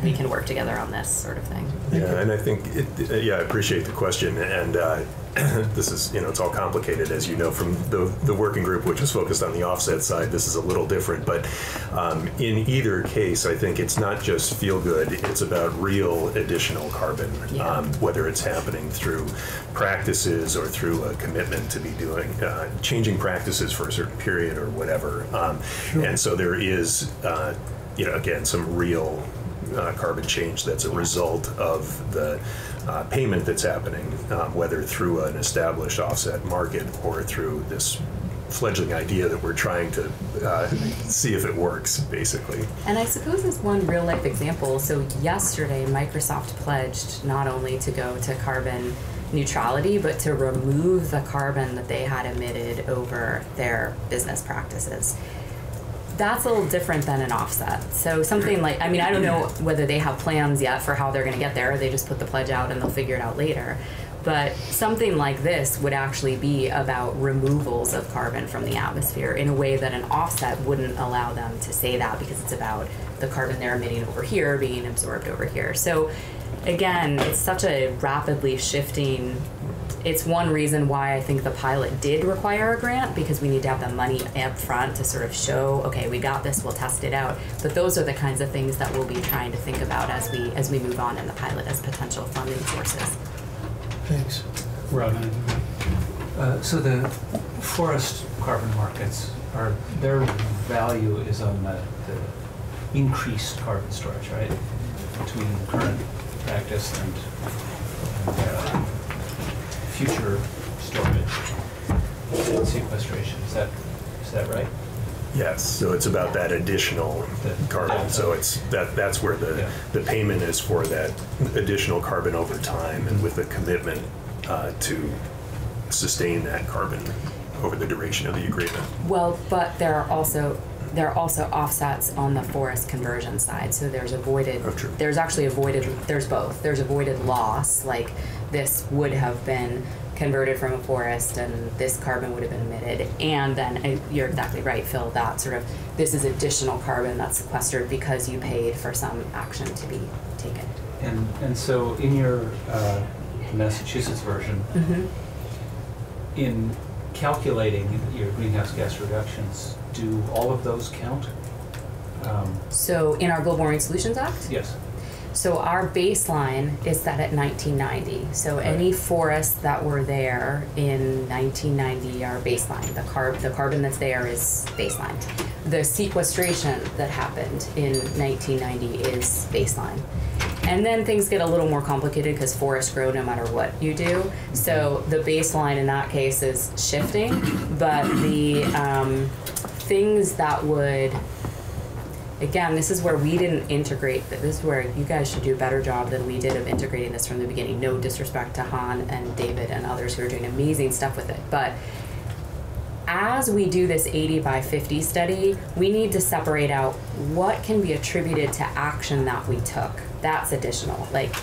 we can work together on this sort of thing. Yeah, and I think, it, yeah, I appreciate the question, and uh, this is, you know, it's all complicated, as you know, from the, the working group, which is focused on the offset side, this is a little different, but um, in either case, I think it's not just feel good, it's about real additional carbon, Yeah. um, whether it's happening through practices or through a commitment to be doing, uh, changing practices for a certain period or whatever. Um, And so there is, uh, you know, again, some real uh, carbon change that's a result of the uh, payment that's happening, um, whether through an established offset market or through this fledgling idea that we're trying to uh, see if it works, basically. And I suppose as one real life example, so yesterday Microsoft pledged not only to go to carbon neutrality, but to remove the carbon that they had emitted over their business practices. That's a little different than an offset. So something like, I mean, I don't know whether they have plans yet for how they're going to get there. They just put the pledge out and they'll figure it out later. But something like this would actually be about removals of carbon from the atmosphere in a way that an offset wouldn't allow them to say that because it's about the carbon they're emitting over here being absorbed over here. So again, it's such a rapidly shifting it's one reason why I think the pilot did require a grant because we need to have the money up front to sort of show, okay, we got this, we'll test it out. But those are the kinds of things that we'll be trying to think about as we as we move on in the pilot as potential funding sources. Thanks. Robin. Uh, So the forest carbon markets are, their value is on the, the increased carbon storage, right? Between current practice and, and uh, future storage and sequestration. Is that, is that right? Yes, so it's about that additional carbon. So it's that that's where the Yeah. the payment is for that additional carbon over time, and with a commitment uh, to sustain that carbon over the duration of the agreement. Well, but there are also there are also offsets on the forest conversion side. So there's avoided Oh, true. there's actually avoided there's both. There's avoided loss, like this would have been converted from a forest and this carbon would have been emitted. And then uh, you're exactly right, Phil, that sort of this is additional carbon that's sequestered because you paid for some action to be taken. And, and so in your uh, Massachusetts version, Mm-hmm. in calculating your greenhouse gas reductions, do all of those count? Um, So in our Global Warming Solutions Act, Yes. So our baseline is set at 1990. So any forests that were there in 1990 are baseline. The carb, the carbon that's there is baseline. The sequestration that happened in 1990 is baseline. And then things get a little more complicated because forests grow no matter what you do. So the baseline in that case is shifting, but the um, things that would again, this is where we didn't integrate. This is where you guys should do a better job than we did of integrating this from the beginning. No disrespect to Han and David and others who are doing amazing stuff with it, but as we do this 80 by 50 study, we need to separate out what can be attributed to action that we took. That's additional. Like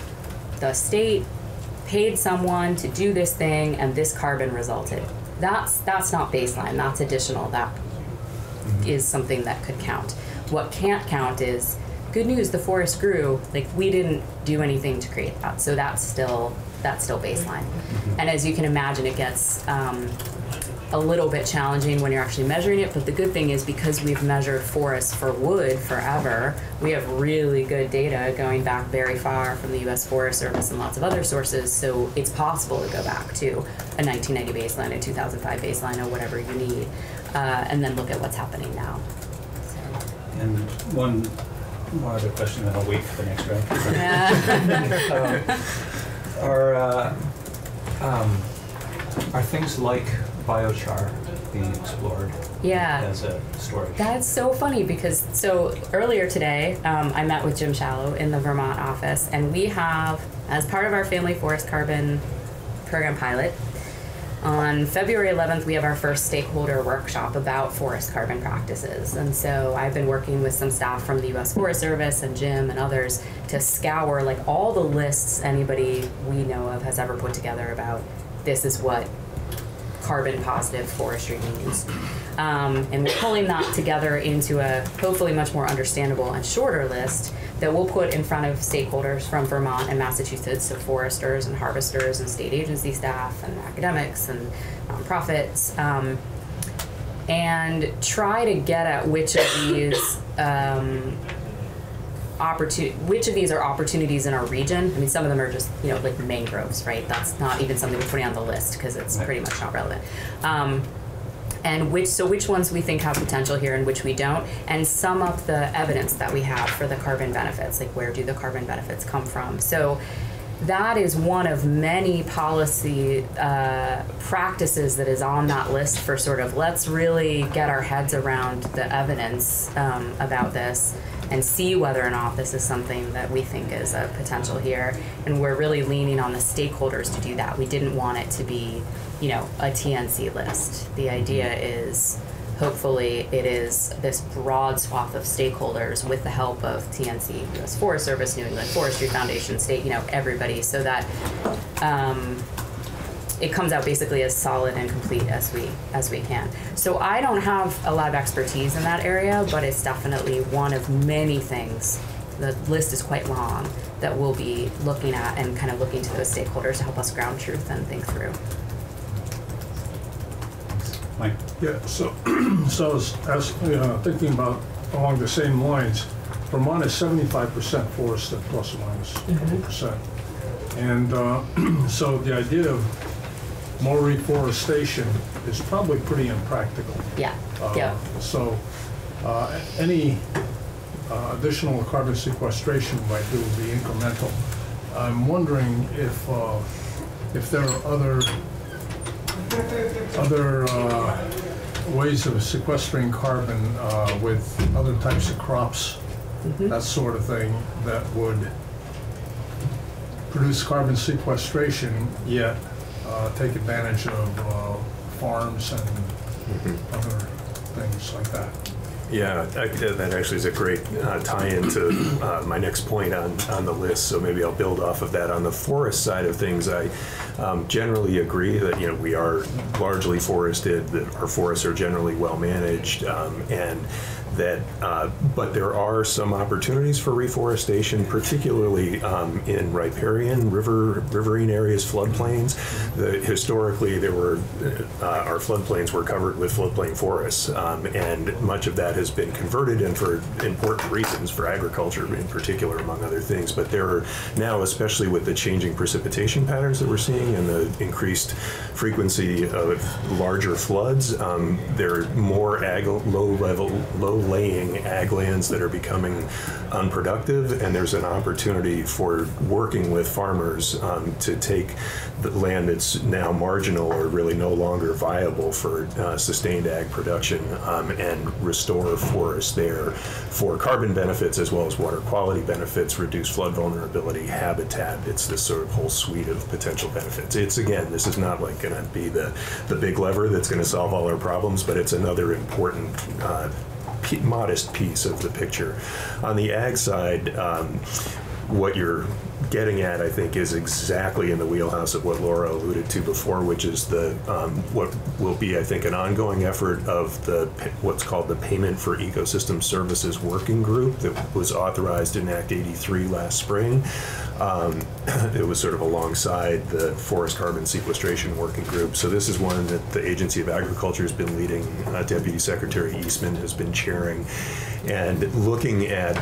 the state paid someone to do this thing and this carbon resulted. That's that's not baseline. That's additional. That mm-hmm. is something that could count. What can't count is good news. The forest grew. Like we didn't do anything to create that. So that's still that's still baseline. And as you can imagine, it gets um, a little bit challenging when you're actually measuring it. But the good thing is because we've measured forests for wood forever, we have really good data going back very far from the U.S. Forest Service and lots of other sources. So it's possible to go back to a 1990 baseline, a 2005 baseline, or whatever you need, uh, and then look at what's happening now. And one, one other question, then I'll wait for the next round. Yeah. Um, Are, uh, um, are things like biochar being explored Yeah. as a storage? That's so funny because so earlier today, um, I met with Jim Shallow in the Vermont office, and we have, as part of our Family Forest Carbon Program pilot, on February 11th, we have our first stakeholder workshop about forest carbon practices. And so I've been working with some staff from the US Forest Service and Jim and others to scour like all the lists anybody we know of has ever put together about this is what carbon positive forestry means. Um, and we're pulling that together into a hopefully much more understandable and shorter list that we'll put in front of stakeholders from Vermont and Massachusetts, so foresters and harvesters and state agency staff and academics and nonprofits, um, and try to get at which of these um, opportunity which of these are opportunities in our region. I mean some of them are just you know like mangroves right? That's not even something we're putting on the list because it's pretty much not relevant. Um, and which so which ones we think have potential here and which we don't and sum up the evidence that we have for the carbon benefits like where do the carbon benefits come from so that is one of many policy uh, practices that is on that list for sort of let's really get our heads around the evidence um, about this and see whether or not this is something that we think is a potential here. And we're really leaning on the stakeholders to do that. We didn't want it to be, you know, a TNC list. The idea is hopefully it is this broad swath of stakeholders with the help of TNC, US Forest Service, New England Forestry Foundation, state, you know, everybody, so that um, it comes out basically as solid and complete as we as we can. So I don't have a lot of expertise in that area, but it's definitely one of many things. The list is quite long that we'll be looking at and kind of looking to those stakeholders to help us ground truth and think through. Mike? Yeah, so, so as, as, you know, thinking about along the same lines, Vermont is seventy-five percent forested, plus or minus a couple percent. And, uh, so the idea of more reforestation is probably pretty impractical. Yeah. Uh, yeah. So, uh, any uh, additional carbon sequestration we might do would be incremental. I'm wondering if, uh, if there are other, other uh, ways of sequestering carbon uh, with other types of crops, that sort of thing, that would produce carbon sequestration, yet uh, take advantage of uh, farms and other things like that. Yeah, that actually is a great uh, tie-in to uh, my next point on, on the list, so maybe I'll build off of that. On the forest side of things, I um, generally agree that, you know, we are largely forested, that our forests are generally well-managed, um, and that, uh, but there are some opportunities for reforestation, particularly um, in riparian, river, riverine areas, floodplains. The, historically, there were uh, our floodplains were covered with floodplain forests, um, and much of that has been converted, and for important reasons, for agriculture in particular, among other things. But there are now, especially with the changing precipitation patterns that we're seeing and the increased frequency of larger floods, um, there are more ag- low-level, low-laying ag lands that are becoming unproductive, and there's an opportunity for working with farmers um, to take the land that's now marginal or really no longer viable for uh, sustained ag production um, and restore forests there for carbon benefits as well as water quality benefits, reduce flood vulnerability, habitat. It's this sort of whole suite of potential benefits. It's again, this is not like going to be the the big lever that's going to solve all our problems, but it's another important. Uh, modest piece of the picture. On the ag side, um, what you're getting at, I think, is exactly in the wheelhouse of what Laura alluded to before, which is the um, what will be, I think, an ongoing effort of the what's called the Payment for Ecosystem Services Working Group that was authorized in Act 83 last spring. Um, it was sort of alongside the Forest Carbon Sequestration Working Group. So this is one that the Agency of Agriculture has been leading. Uh, Deputy Secretary Eastman has been chairing, and looking at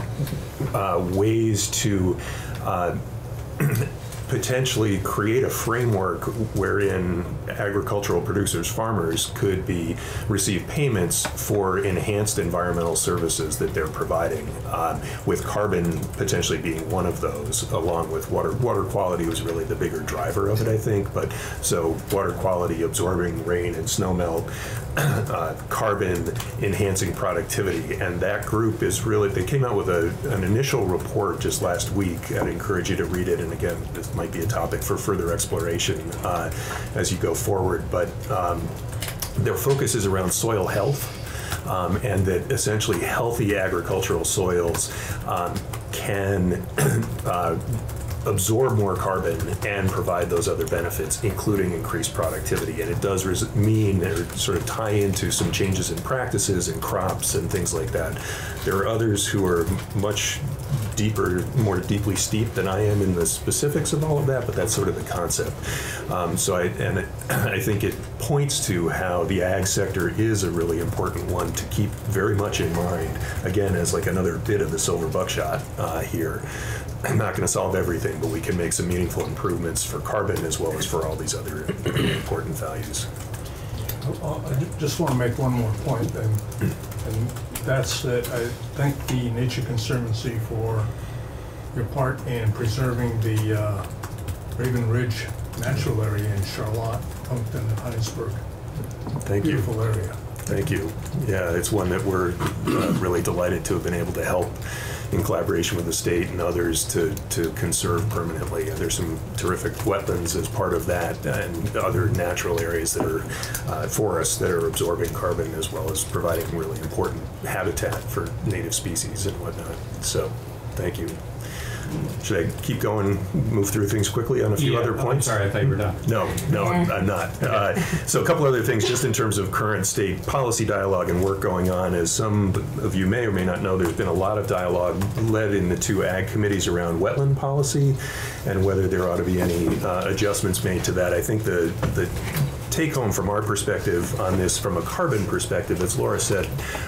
uh, ways to uh, potentially create a framework wherein agricultural producers, farmers, could be receive payments for enhanced environmental services that they're providing, um, with carbon potentially being one of those, along with water. Water quality was really the bigger driver of it, I think. But so water quality, absorbing rain and snowmelt, uh, carbon enhancing productivity, and that group is really. They came out with a, an initial report just last week. I'd encourage you to read it. And again, this might be a topic for further exploration uh, as you go forward. But um, their focus is around soil health. Um, and that essentially healthy agricultural soils um, can uh, absorb more carbon and provide those other benefits, including increased productivity. And it does mean or sort of tie into some changes in practices and crops and things like that. There are others who are much deeper, more deeply steeped than I am in the specifics of all of that, but that's sort of the concept. Um, so I and I think it points to how the ag sector is a really important one to keep very much in mind. Again, as like another bit of the silver buckshot uh, here. I'm not going to solve everything, but we can make some meaningful improvements for carbon as well as for all these other important values. Uh, I just want to make one more point, and, and that's that I thank the Nature Conservancy for your part in preserving the uh, Raven Ridge natural area in Charlotte, Monkton, and Hinesburg. Thank you. Beautiful area. Thank you. Yeah, it's one that we're uh, really delighted to have been able to help in collaboration with the state and others to, to conserve permanently. And there's some terrific wetlands as part of that and other natural areas that are uh, forests that are absorbing carbon as well as providing really important habitat for native species and whatnot. So, thank you. Should I keep going, move through things quickly on a few Yeah, other oh, I'm points? sorry, I thought you were done. No, no, I'm, I'm not. Uh, so a couple other things, just in terms of current state policy dialogue and work going on. As some of you may or may not know, there's been a lot of dialogue led in the two ag committees around wetland policy and whether there ought to be any uh, adjustments made to that. I think the the take home from our perspective on this, from a carbon perspective, as Laura said,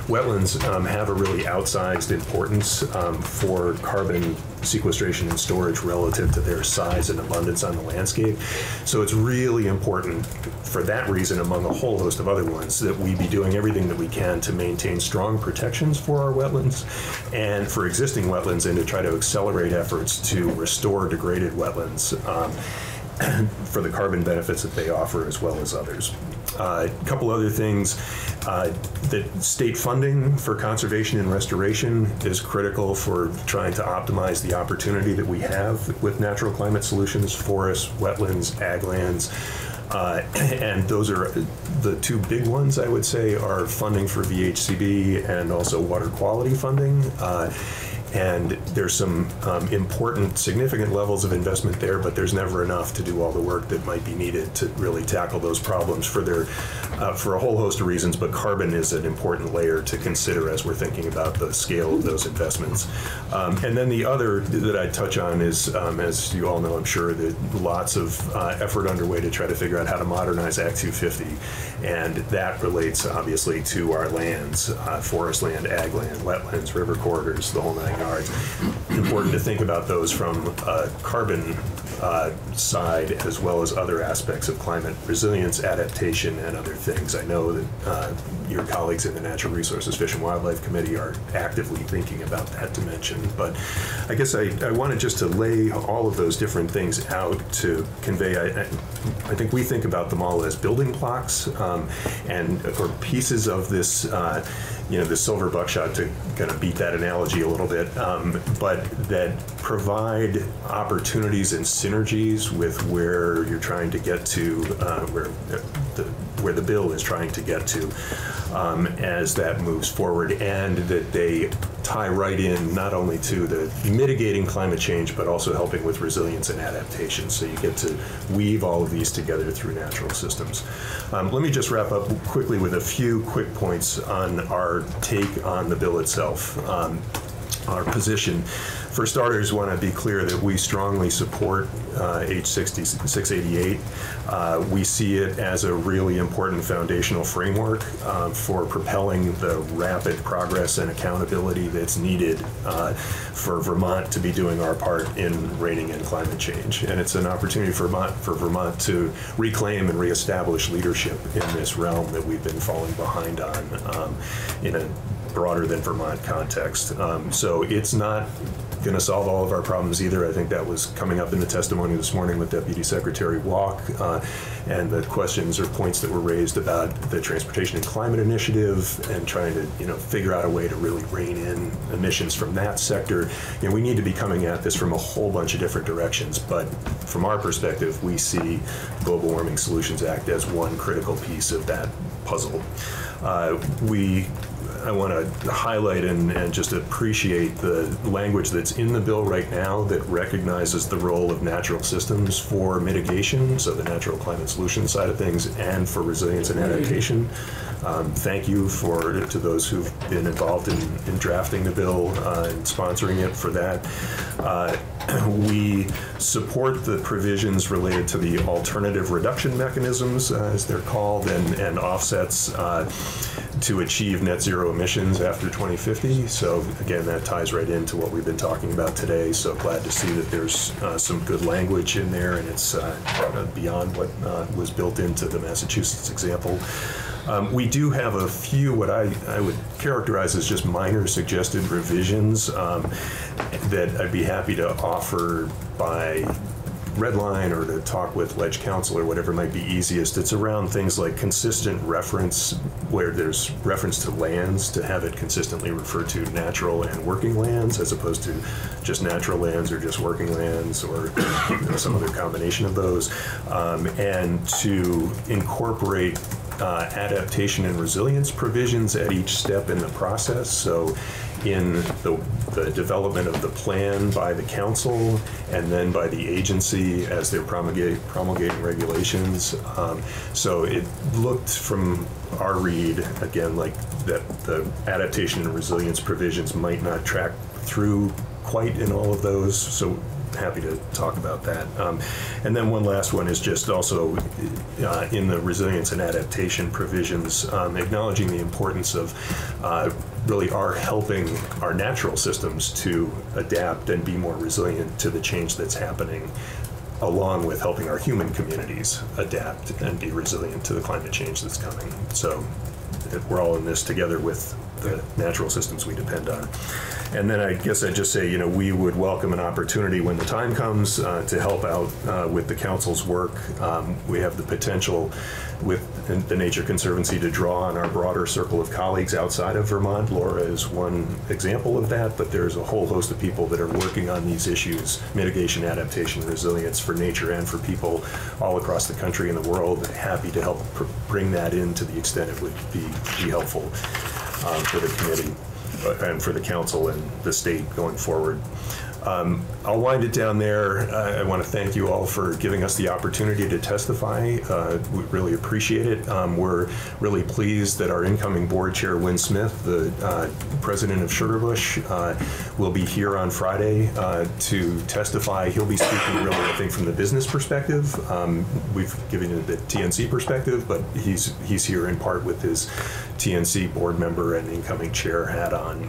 wetlands um, have a really outsized importance um, for carbon sequestration and storage relative to their size and abundance on the landscape. So it's really important for that reason, among a whole host of other ones, that we be doing everything that we can to maintain strong protections for our wetlands and for existing wetlands and to try to accelerate efforts to restore degraded wetlands. Um, for the carbon benefits that they offer as well as others. Uh, a couple other things. Uh, that state funding for conservation and restoration is critical for trying to optimize the opportunity that we have with natural climate solutions, forests, wetlands, ag lands. Uh, and those are the two big ones, I would say, are funding for VHCB and also water quality funding. Uh, and there's some um, important, significant levels of investment there, but there's never enough to do all the work that might be needed to really tackle those problems for their, uh, for a whole host of reasons. But carbon is an important layer to consider as we're thinking about the scale of those investments. Um, and then the other that I'd touch on is, um, as you all know, I'm sure, that lots of uh, effort underway to try to figure out how to modernize Act 250, and that relates obviously to our lands, uh, forest land, ag land, wetlands, river corridors, the whole nine Important to think about those from a carbon uh, side as well as other aspects of climate resilience, adaptation, and other things. I know that uh, your colleagues in the Natural Resources Fish and Wildlife Committee are actively thinking about that dimension. But I guess I, I wanted just to lay all of those different things out to convey. I, I, I think we think about them all as building blocks um, and or pieces of this. Uh, you know, the silver buckshot to kind of beat that analogy a little bit, um, but that provide opportunities and synergies with where you're trying to get to, uh, where the where the bill is trying to get to um, as that moves forward, and that they tie right in not only to the mitigating climate change, but also helping with resilience and adaptation. So you get to weave all of these together through natural systems. Um, let me just wrap up quickly with a few quick points on our take on the bill itself. Um, our position. For starters, want to be clear that we strongly support uh, H60 688. Uh, we see it as a really important foundational framework uh, for propelling the rapid progress and accountability that's needed uh, for Vermont to be doing our part in reining in climate change. And it's an opportunity for Vermont, for Vermont to reclaim and reestablish leadership in this realm that we've been falling behind on um, in a broader than Vermont context. Um, so it's not going to solve all of our problems either. I think that was coming up in the testimony this morning with Deputy Secretary Walk uh, and the questions or points that were raised about the Transportation and Climate Initiative and trying to you know figure out a way to really rein in emissions from that sector. You know, we need to be coming at this from a whole bunch of different directions, but from our perspective, we see Global Warming Solutions Act as one critical piece of that puzzle. Uh, we I want to highlight and, and, just appreciate the language that's in the bill right now that recognizes the role of natural systems for mitigation, so the natural climate solution side of things, and for resilience and adaptation. Um, thank you for to those who've been involved in, in drafting the bill uh, and sponsoring it for that. Uh, we support the provisions related to the alternative reduction mechanisms, uh, as they're called, and, and offsets uh, to achieve net zero emissions after 2050. So again, that ties right into what we've been talking about today. So glad to see that there's uh, some good language in there, and it's uh, beyond what was built into the Massachusetts example. Um, we do have a few what I, I would characterize as just minor suggested revisions um, that I'd be happy to offer by red line or to talk with ledge counsel or whatever might be easiest. It's around things like consistent reference, where there's reference to lands, to have it consistently referred to natural and working lands as opposed to just natural lands or just working lands or you know, some other combination of those. Um, and to incorporate uh, adaptation and resilience provisions at each step in the process. So in the, the, development of the plan by the council and then by the agency as they're promulgate, promulgating regulations. Um, so it looked from our read, again, like that the adaptation and resilience provisions might not track through quite in all of those. So happy to talk about that. Um, and then one last one is just also uh, in the resilience and adaptation provisions, um, acknowledging the importance of uh, really are helping our natural systems to adapt and be more resilient to the change that's happening along with helping our human communities adapt and be resilient to the climate change that's coming. So we're all in this together with the natural systems we depend on. And then I guess I'd just say, you know, we would welcome an opportunity when the time comes uh, to help out uh, with the council's work. Um, we have the potential with the Nature Conservancy to draw on our broader circle of colleagues outside of Vermont. Laura is one example of that, but there's a whole host of people that are working on these issues, mitigation, adaptation, resilience for nature and for people all across the country and the world. Happy to help bring that in to the extent it would be, be helpful um, for the committee. and for the council and the state going forward. Um, I'll wind it down there. I, I want to thank you all for giving us the opportunity to testify. Uh, we really appreciate it. Um, we're really pleased that our incoming board chair, Win Smith, the uh, president of Sugarbush, uh, will be here on Friday uh, to testify. He'll be speaking really, I think, from the business perspective. Um, we've given you the TNC perspective, but he's he's here in part with his TNC board member and incoming chair hat on.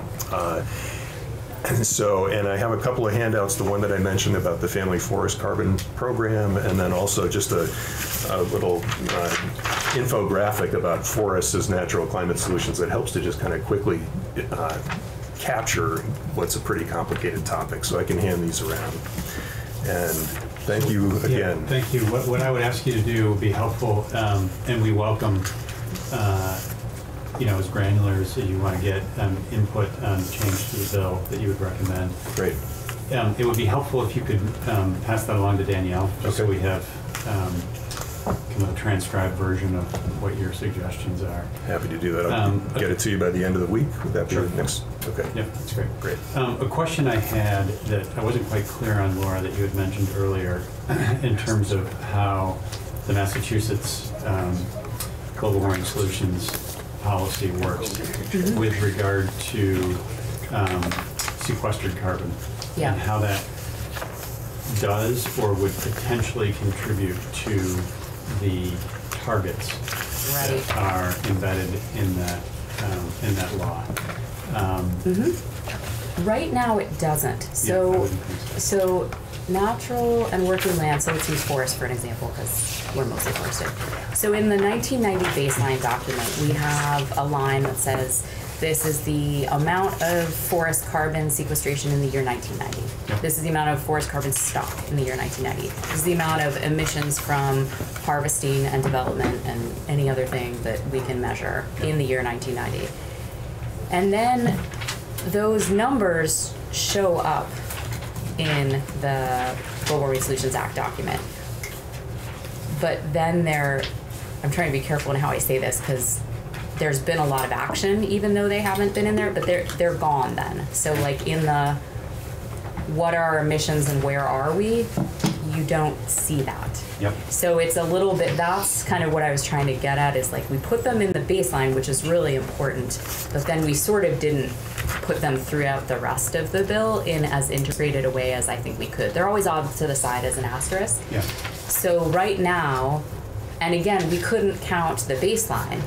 And so, and I have a couple of handouts, the one that I mentioned about the Family Forest Carbon Program, and then also just a, a little uh, infographic about forests as natural climate solutions that helps to just kind of quickly uh, capture what's a pretty complicated topic. So I can hand these around. And thank you Yeah, again. Thank you. What, what I would ask you to do would be helpful, um, and we welcome, uh, you know, as granular as you want to get, um, input on the change to the bill that you would recommend. Great. Um, it would be helpful if you could, um, pass that along to Danielle, just so we have, um, kind of a transcribed version of what your suggestions are. Happy to do that. I'll Um, get it to you by the end of the week. Would that be Sure. next? Okay. Yep, that's great. Great. Um, a question I had that I wasn't quite clear on, Laura, that you had mentioned earlier, in terms of how the Massachusetts um, Global Warming Solutions policy works with regard to um, sequestered carbon. Yeah. And how that does or would potentially contribute to the targets Right. that are embedded in that, um, in that law. Um, Right now, it doesn't. Yeah, I So, wouldn't think so natural and working land. So let's use forest for an example because we're mostly forested. So in the 1990 baseline document, we have a line that says this is the amount of forest carbon sequestration in the year 1990. Yep. This is the amount of forest carbon stock in the year 1990. This is the amount of emissions from harvesting and development and any other thing that we can measure in the year 1990. And then those numbers show up in the Global Warming Solutions Act document. But then there, I'm trying to be careful in how I say this because there's been a lot of action, even though they haven't been in there, but they're, they're gone then. So like in the, what are our emissions and where are we, you don't see that. Yep. So it's a little bit, that's kind of what I was trying to get at is like we put them in the baseline, which is really important, but then we sort of didn't put them throughout the rest of the bill in as integrated a way as I think we could. They're always off to the side as an asterisk. Yeah. So right now, and again, we couldn't count the baseline,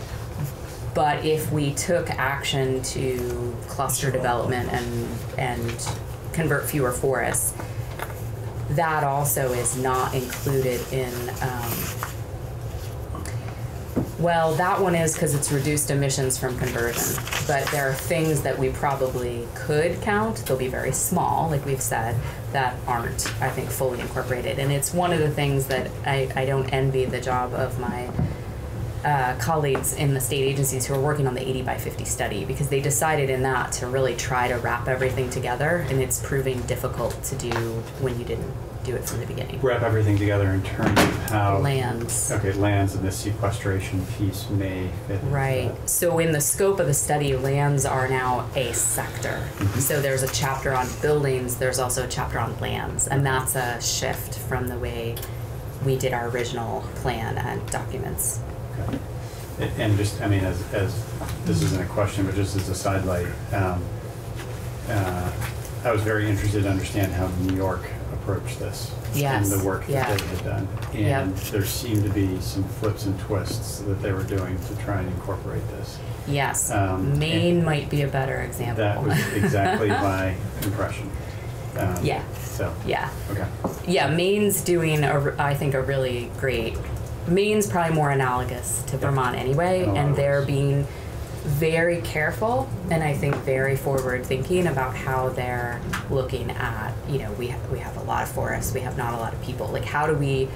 but if we took action to cluster development and and convert fewer forests, that also is not included in. Um, well, that one is because it's reduced emissions from conversion, but there are things that we probably could count. They'll be very small, like we've said, that aren't, I think, fully incorporated. And it's one of the things that I, I don't envy the job of my uh, colleagues in the state agencies who are working on the 80 by 50 study because they decided in that to really try to wrap everything together, and it's proving difficult to do when you didn't do it from the beginning. Wrap everything together in terms of how. Lands. Okay, lands and this sequestration piece may fit. Right. So in the scope of the study, lands are now a sector. So there's a chapter on buildings, there's also a chapter on lands, and that's a shift from the way we did our original plan and documents. Okay. And just, I mean, as, as, this isn't a question, but just as a sidelight, um, uh, I was very interested to understand how New York approached this. Yes, And the work that they had done. Yep. And there seemed to be some flips and twists that they were doing to try and incorporate this. Yes. Um, Maine might be a better example. That was exactly my impression. Um, Yeah. So, yeah. okay. Yeah, Maine's doing, a I think, a really great. Maine's probably more analogous to Vermont anyway, In a lot and they're being very careful and I think very forward thinking about how they're looking at. You know, we ha- we have a lot of forests, we have not a lot of people. Like, how do we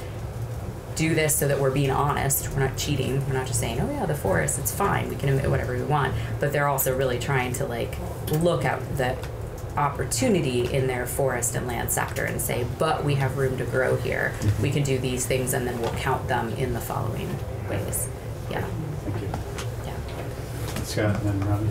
do this so that we're being honest? We're not cheating. We're not just saying, oh yeah, the forest, it's fine. We can emit whatever we want. But they're also really trying to like look at the opportunity in their forest and land sector and say, but we have room to grow here. Mm-hmm. We can do these things and then we'll count them in the following ways. Yeah, yeah. Scott and then Robbie.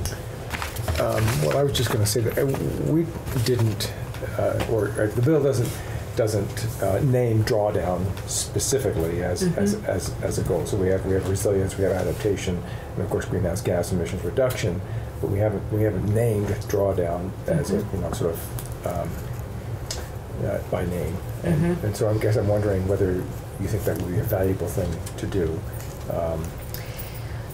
Um, Well, I was just going to say that uh, we didn't, uh, or or the bill doesn't, doesn't uh, name drawdown specifically as, as, as, as a goal. So we have, we have resilience, we have adaptation, and of course greenhouse gas emissions reduction, but we haven't, we haven't named drawdown as a, you know, sort of um, uh, by name. And, and so I guess I'm wondering whether you think that would be a valuable thing to do. Um,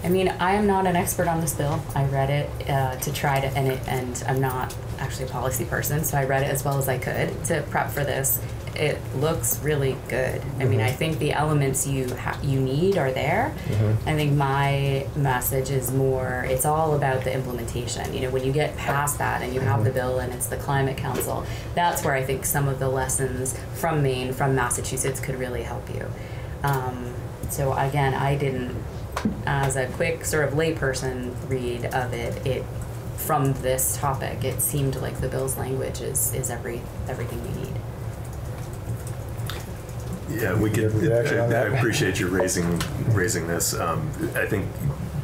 I mean, I am not an expert on this bill. I read it uh, to try to, and it, and I'm not actually a policy person, so I read it as well as I could to prep for this. It looks really good. I mean, I think the elements you ha- you need are there. I think my message is more. It's all about the implementation. You know, when you get past that and you have the bill and it's the climate council, that's where I think some of the lessons from Maine, from Massachusetts, could really help you. Um, so again, I didn't as a quick sort of layperson read of it, it from this topic, it seemed like the bill's language is, is every everything we need. Yeah, we could, Any I I appreciate you raising, raising this. Um, I think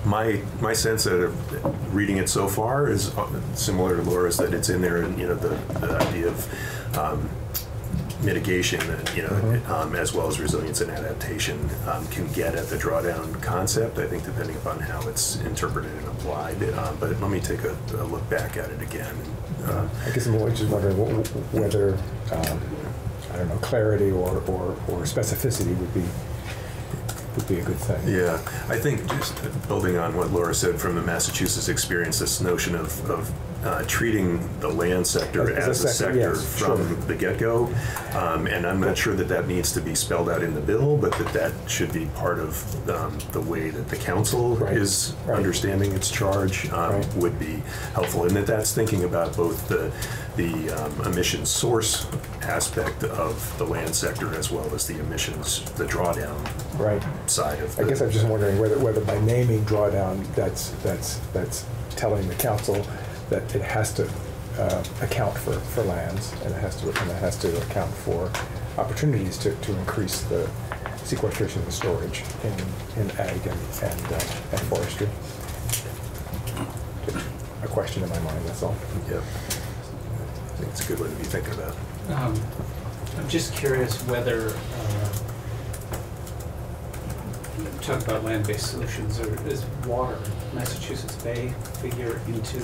my, my sense of reading it so far is uh, similar to Laura's, that it's in there, and, you know, the, the idea of um, mitigation, you know, um, as well as resilience and adaptation um, can get at the drawdown concept, I think depending upon how it's interpreted and applied. Um, But let me take a, a look back at it again. Uh, I guess I'm just wondering wh- wh- whether, um, I don't know, clarity or, or, or specificity would be, would be a good thing. Yeah, I think just building on what Laura said from the Massachusetts experience, this notion of, of uh, treating the land sector As- as a sector, sector yes, from sure. the get-go. Um, And I'm not sure that that needs to be spelled out in the bill, but that that should be part of um, the way that the council Right, is right. understanding its charge um, Right. would be helpful. And that that's thinking about both the, the um, emission source aspect of the land sector as well as the emissions, the drawdown Right. side of I the guess I'm just wondering whether, whether by naming drawdown, that's, that's, that's telling the council that it has to uh, account for, for lands, and it has to, and it has to account for opportunities to, to increase the sequestration and storage in, in ag and, and uh, and forestry. A question in my mind, that's all. Yeah. I think it's a good one to be thinking about. Um, I'm just curious whether, uh, talk about land-based solutions, or is water, Massachusetts Bay figure into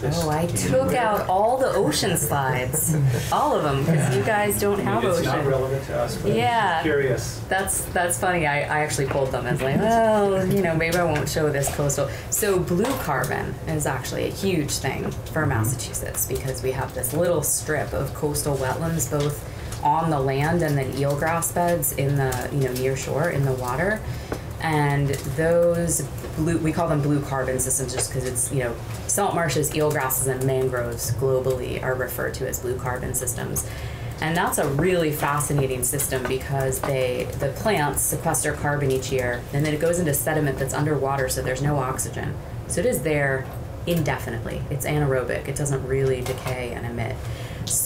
this? Oh, I took out all the ocean slides, all of them, because you guys don't have mean, It's not ocean. relevant to us, but Yeah. I'm curious. That's that's funny. I, I actually pulled them as like, well, you know, maybe I won't show this coastal. So blue carbon is actually a huge thing for mm-hmm. Massachusetts because we have this little strip of coastal wetlands, both on the land and then eelgrass beds in the you know near shore in the water, and those blue we call them blue carbon systems just because it's you know salt marshes, eelgrasses, and mangroves globally are referred to as blue carbon systems. And that's a really fascinating system because they the plants sequester carbon each year and then it goes into sediment that's underwater so there's no oxygen. So it is there indefinitely. It's anaerobic. It doesn't really decay and emit.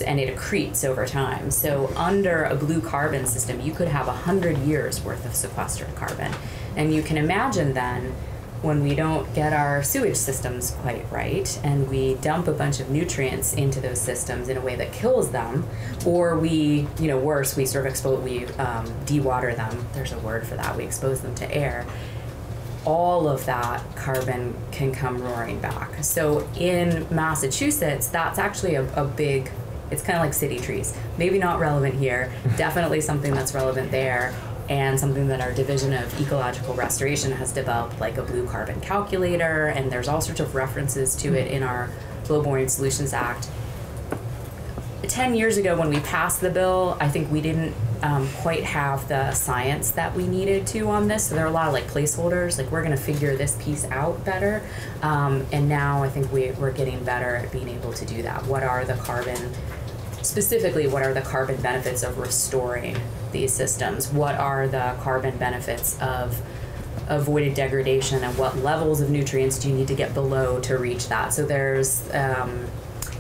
And it accretes over time. So under a blue carbon system, you could have a hundred years worth of sequestered carbon. And you can imagine then when we don't get our sewage systems quite right and we dump a bunch of nutrients into those systems in a way that kills them or we you know worse we sort of expose we um, dewater them there's a word for that we expose them to air all of that carbon can come roaring back. So in massachusetts that's actually a, a big it's kind of like city trees. Maybe not relevant here definitely something that's relevant there and something that our division of ecological restoration has developed like a blue carbon calculator and there's all sorts of references to it in our global solutions act. 10 years ago when we passed the bill i think we didn't um, quite have the science that we needed to on this. So there are a lot of like placeholders like we're going to figure this piece out better. Um, and now i think we, we're getting better at being able to do that. What are the carbon specifically what are the carbon benefits of restoring these systems? What are the carbon benefits of avoided degradation? And what levels of nutrients do you need to get below to reach that? So there's um,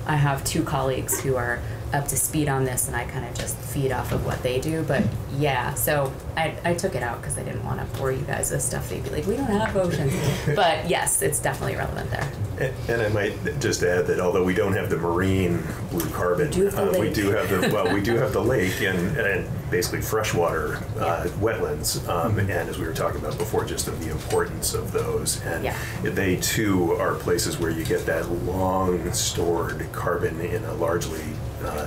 i have two colleagues who are up to speed on this and i kind of just feed off of what they do but yeah so i, I took it out because i didn't want to bore you guys with stuff. They'd be like we don't have oceans. But yes it's definitely relevant there And I might just add that although we don't have the marine blue carbon, do uh, we do have the, well, we do have the lake and, and basically freshwater uh, wetlands. Um, And as we were talking about before, just of the importance of those. And Yeah. they too are places where you get that long stored carbon in a largely uh,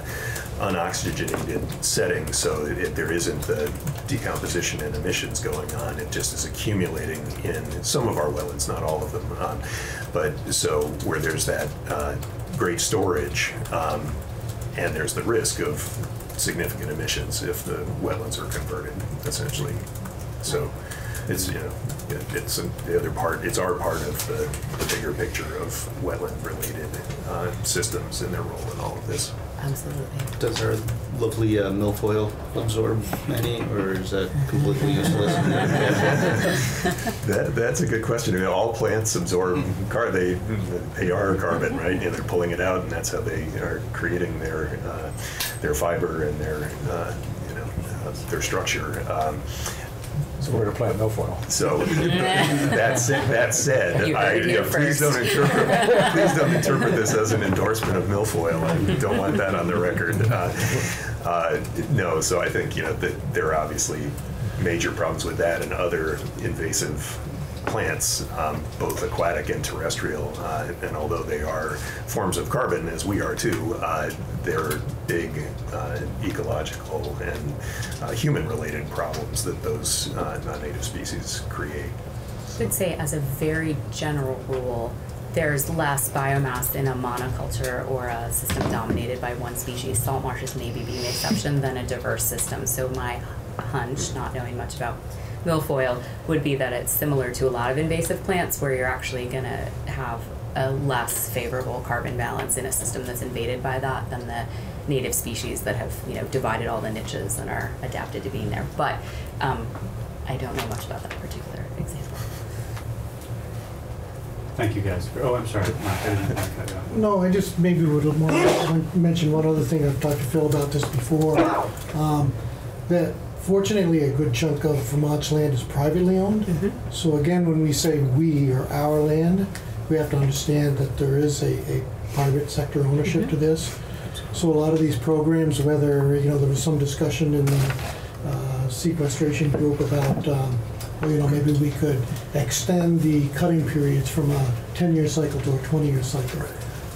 unoxygenated setting. So it, there isn't the decomposition and emissions going on. It just is accumulating in some of our wetlands, not all of them. Um, but so where there's that uh, great storage, um, and there's the risk of significant emissions if the wetlands are converted, essentially. So it's, you know, it- it's the other part, it's our part of the, the bigger picture of wetland-related uh, systems and their role in all of this. Absolutely. Does our lovely uh, milfoil absorb any, or is that completely useless? That, that's a good question. I mean, all plants absorb car. They they are carbon, right? And they're pulling it out, and that's how they are creating their uh, their fiber and their uh, you know uh, their structure. Um, So we're gonna plant milfoil. so that said, that said, You I, heard it you here know, please don't interpret please don't interpret this as an endorsement of milfoil. I don't want that on the record. Uh, uh, no, so I think you know that there are obviously major problems with that and other invasive plants, um, both aquatic and terrestrial. Uh, and although they are forms of carbon, as we are too, uh, they're big uh, ecological and uh, human-related problems that those uh, non-native species create. I would say, as a very general rule, there's less biomass in a monoculture or a system dominated by one species. Salt marshes may be the exception than a diverse system. So my hunch, not knowing much about milfoil, would be that it's similar to a lot of invasive plants where you're actually going to have a less favorable carbon balance in a system that's invaded by that than the native species that have you know divided all the niches and are adapted to being there. But um, I don't know much about that particular example. Thank you, guys. for- Oh, I'm sorry. Mark, I didn't want to cut you off. No, I just maybe would want to mention one other thing. I've talked to Phil about this before. Um, That fortunately, a good chunk of Vermont's land is privately owned. So again, when we say we or our land, we have to understand that there is a, a private sector ownership to this. So a lot of these programs, whether, you know, there was some discussion in the uh, sequestration group about, um, well, you know, maybe we could extend the cutting periods from a 10-year cycle to a 20-year cycle.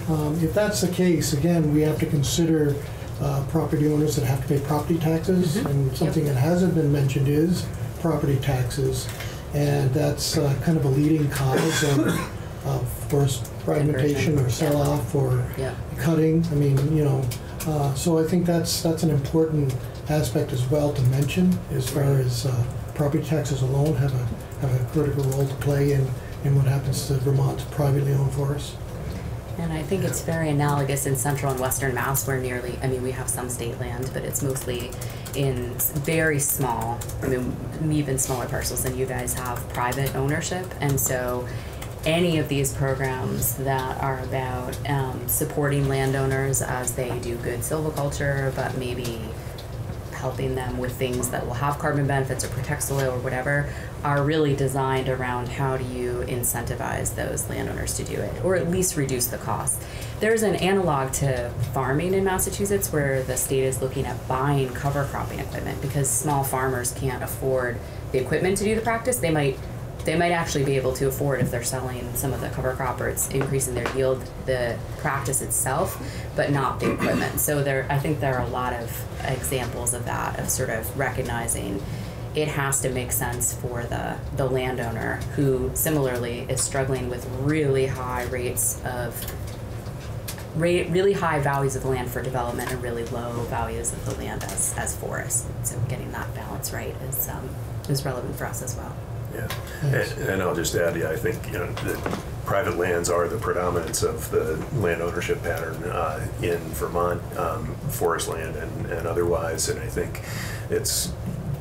Um, If that's the case, again, we have to consider uh, property owners that have to pay property taxes. And something that hasn't been mentioned is property taxes. And that's uh, kind of a leading cause of, of forest fragmentation or sell-off or Yeah. cutting. I mean, you know, uh, so I think that's, that's an important aspect as well to mention as far as uh, property taxes alone have a, have a critical role to play in, in what happens to Vermont's privately owned forests. And I think it's very analogous in central and western Mass where nearly, I mean, we have some state land, but it's mostly in very small, I mean, even smaller parcels than you guys have private ownership. And so any of these programs that are about um, supporting landowners as they do good silviculture, but maybe helping them with things that will have carbon benefits or protect soil or whatever are really designed around how do you incentivize those landowners to do it or at least reduce the cost. There's an analog to farming in Massachusetts where the state is looking at buying cover cropping equipment because small farmers can't afford the equipment to do the practice. They might they might actually be able to afford if they're selling some of the cover crop or it's increasing their yield the practice itself but not the equipment so there i think there are a lot of examples of that of sort of recognizing it has to make sense for the the landowner who similarly is struggling with really high rates of rate, really high values of the land for development and really low values of the land as, as forest. So getting that balance right is um, is relevant for us as well. Yeah, and, and I'll just add, yeah, I think, you know, the private lands are the predominance of the land ownership pattern uh, in Vermont, um, forest land and, and otherwise, and I think it's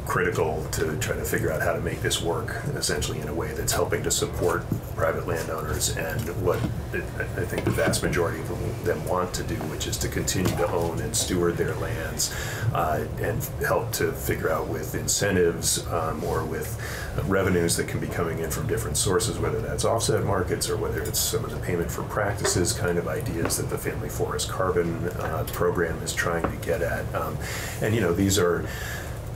critical to try to figure out how to make this work essentially in a way that's helping to support private landowners and what it- I think the vast majority of them want to do, which is to continue to own and steward their lands uh, and help to figure out with incentives um, or with revenues that can be coming in from different sources, whether that's offset markets or whether it's some of the payment for practices kind of ideas that the Family Forest Carbon uh, Program is trying to get at. Um, and, you know, these are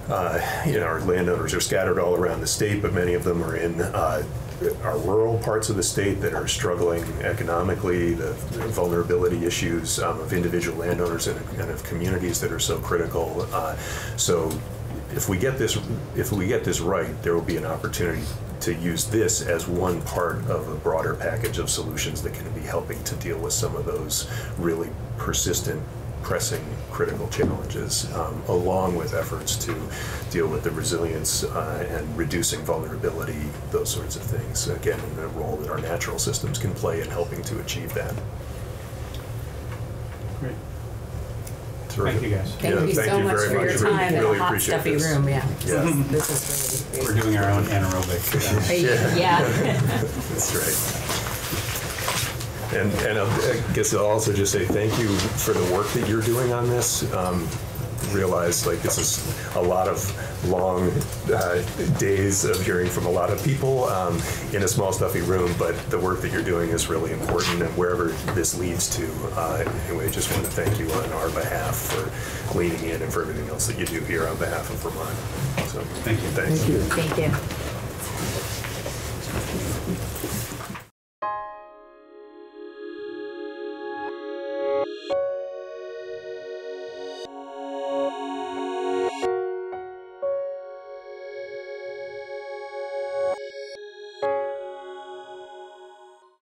uh, you know, our landowners are scattered all around the state, but many of them are in uh, our rural parts of the state that are struggling economically, the vulnerability issues um, of individual landowners and, and of communities that are so critical. Uh, so if we get this, if we get this right, there will be an opportunity to use this as one part of a broader package of solutions that can be helping to deal with some of those really persistent pressing critical challenges, um, along with efforts to deal with the resilience uh, and reducing vulnerability, those sorts of things. Again, the role that our natural systems can play in helping to achieve that. Great. Terrific. Thank you, guys. Thank Yeah, you thank so you much very for much. your Really- time in really a hot, appreciate stuffy this. room. Yeah. Yeah. This is really We're doing our own anaerobic. Yeah. yeah. That's right. And, and I'll- guess I'll also just say thank you for the work that you're doing on this. Um, Realize like this is a lot of long uh, days of hearing from a lot of people um, in a small stuffy room, but the work that you're doing is really important and wherever this leads to. Uh, Anyway, just want to thank you on our behalf for leaning in and for everything else that you do here on behalf of Vermont. So, Thank you. Thanks. Thank you. Thank you.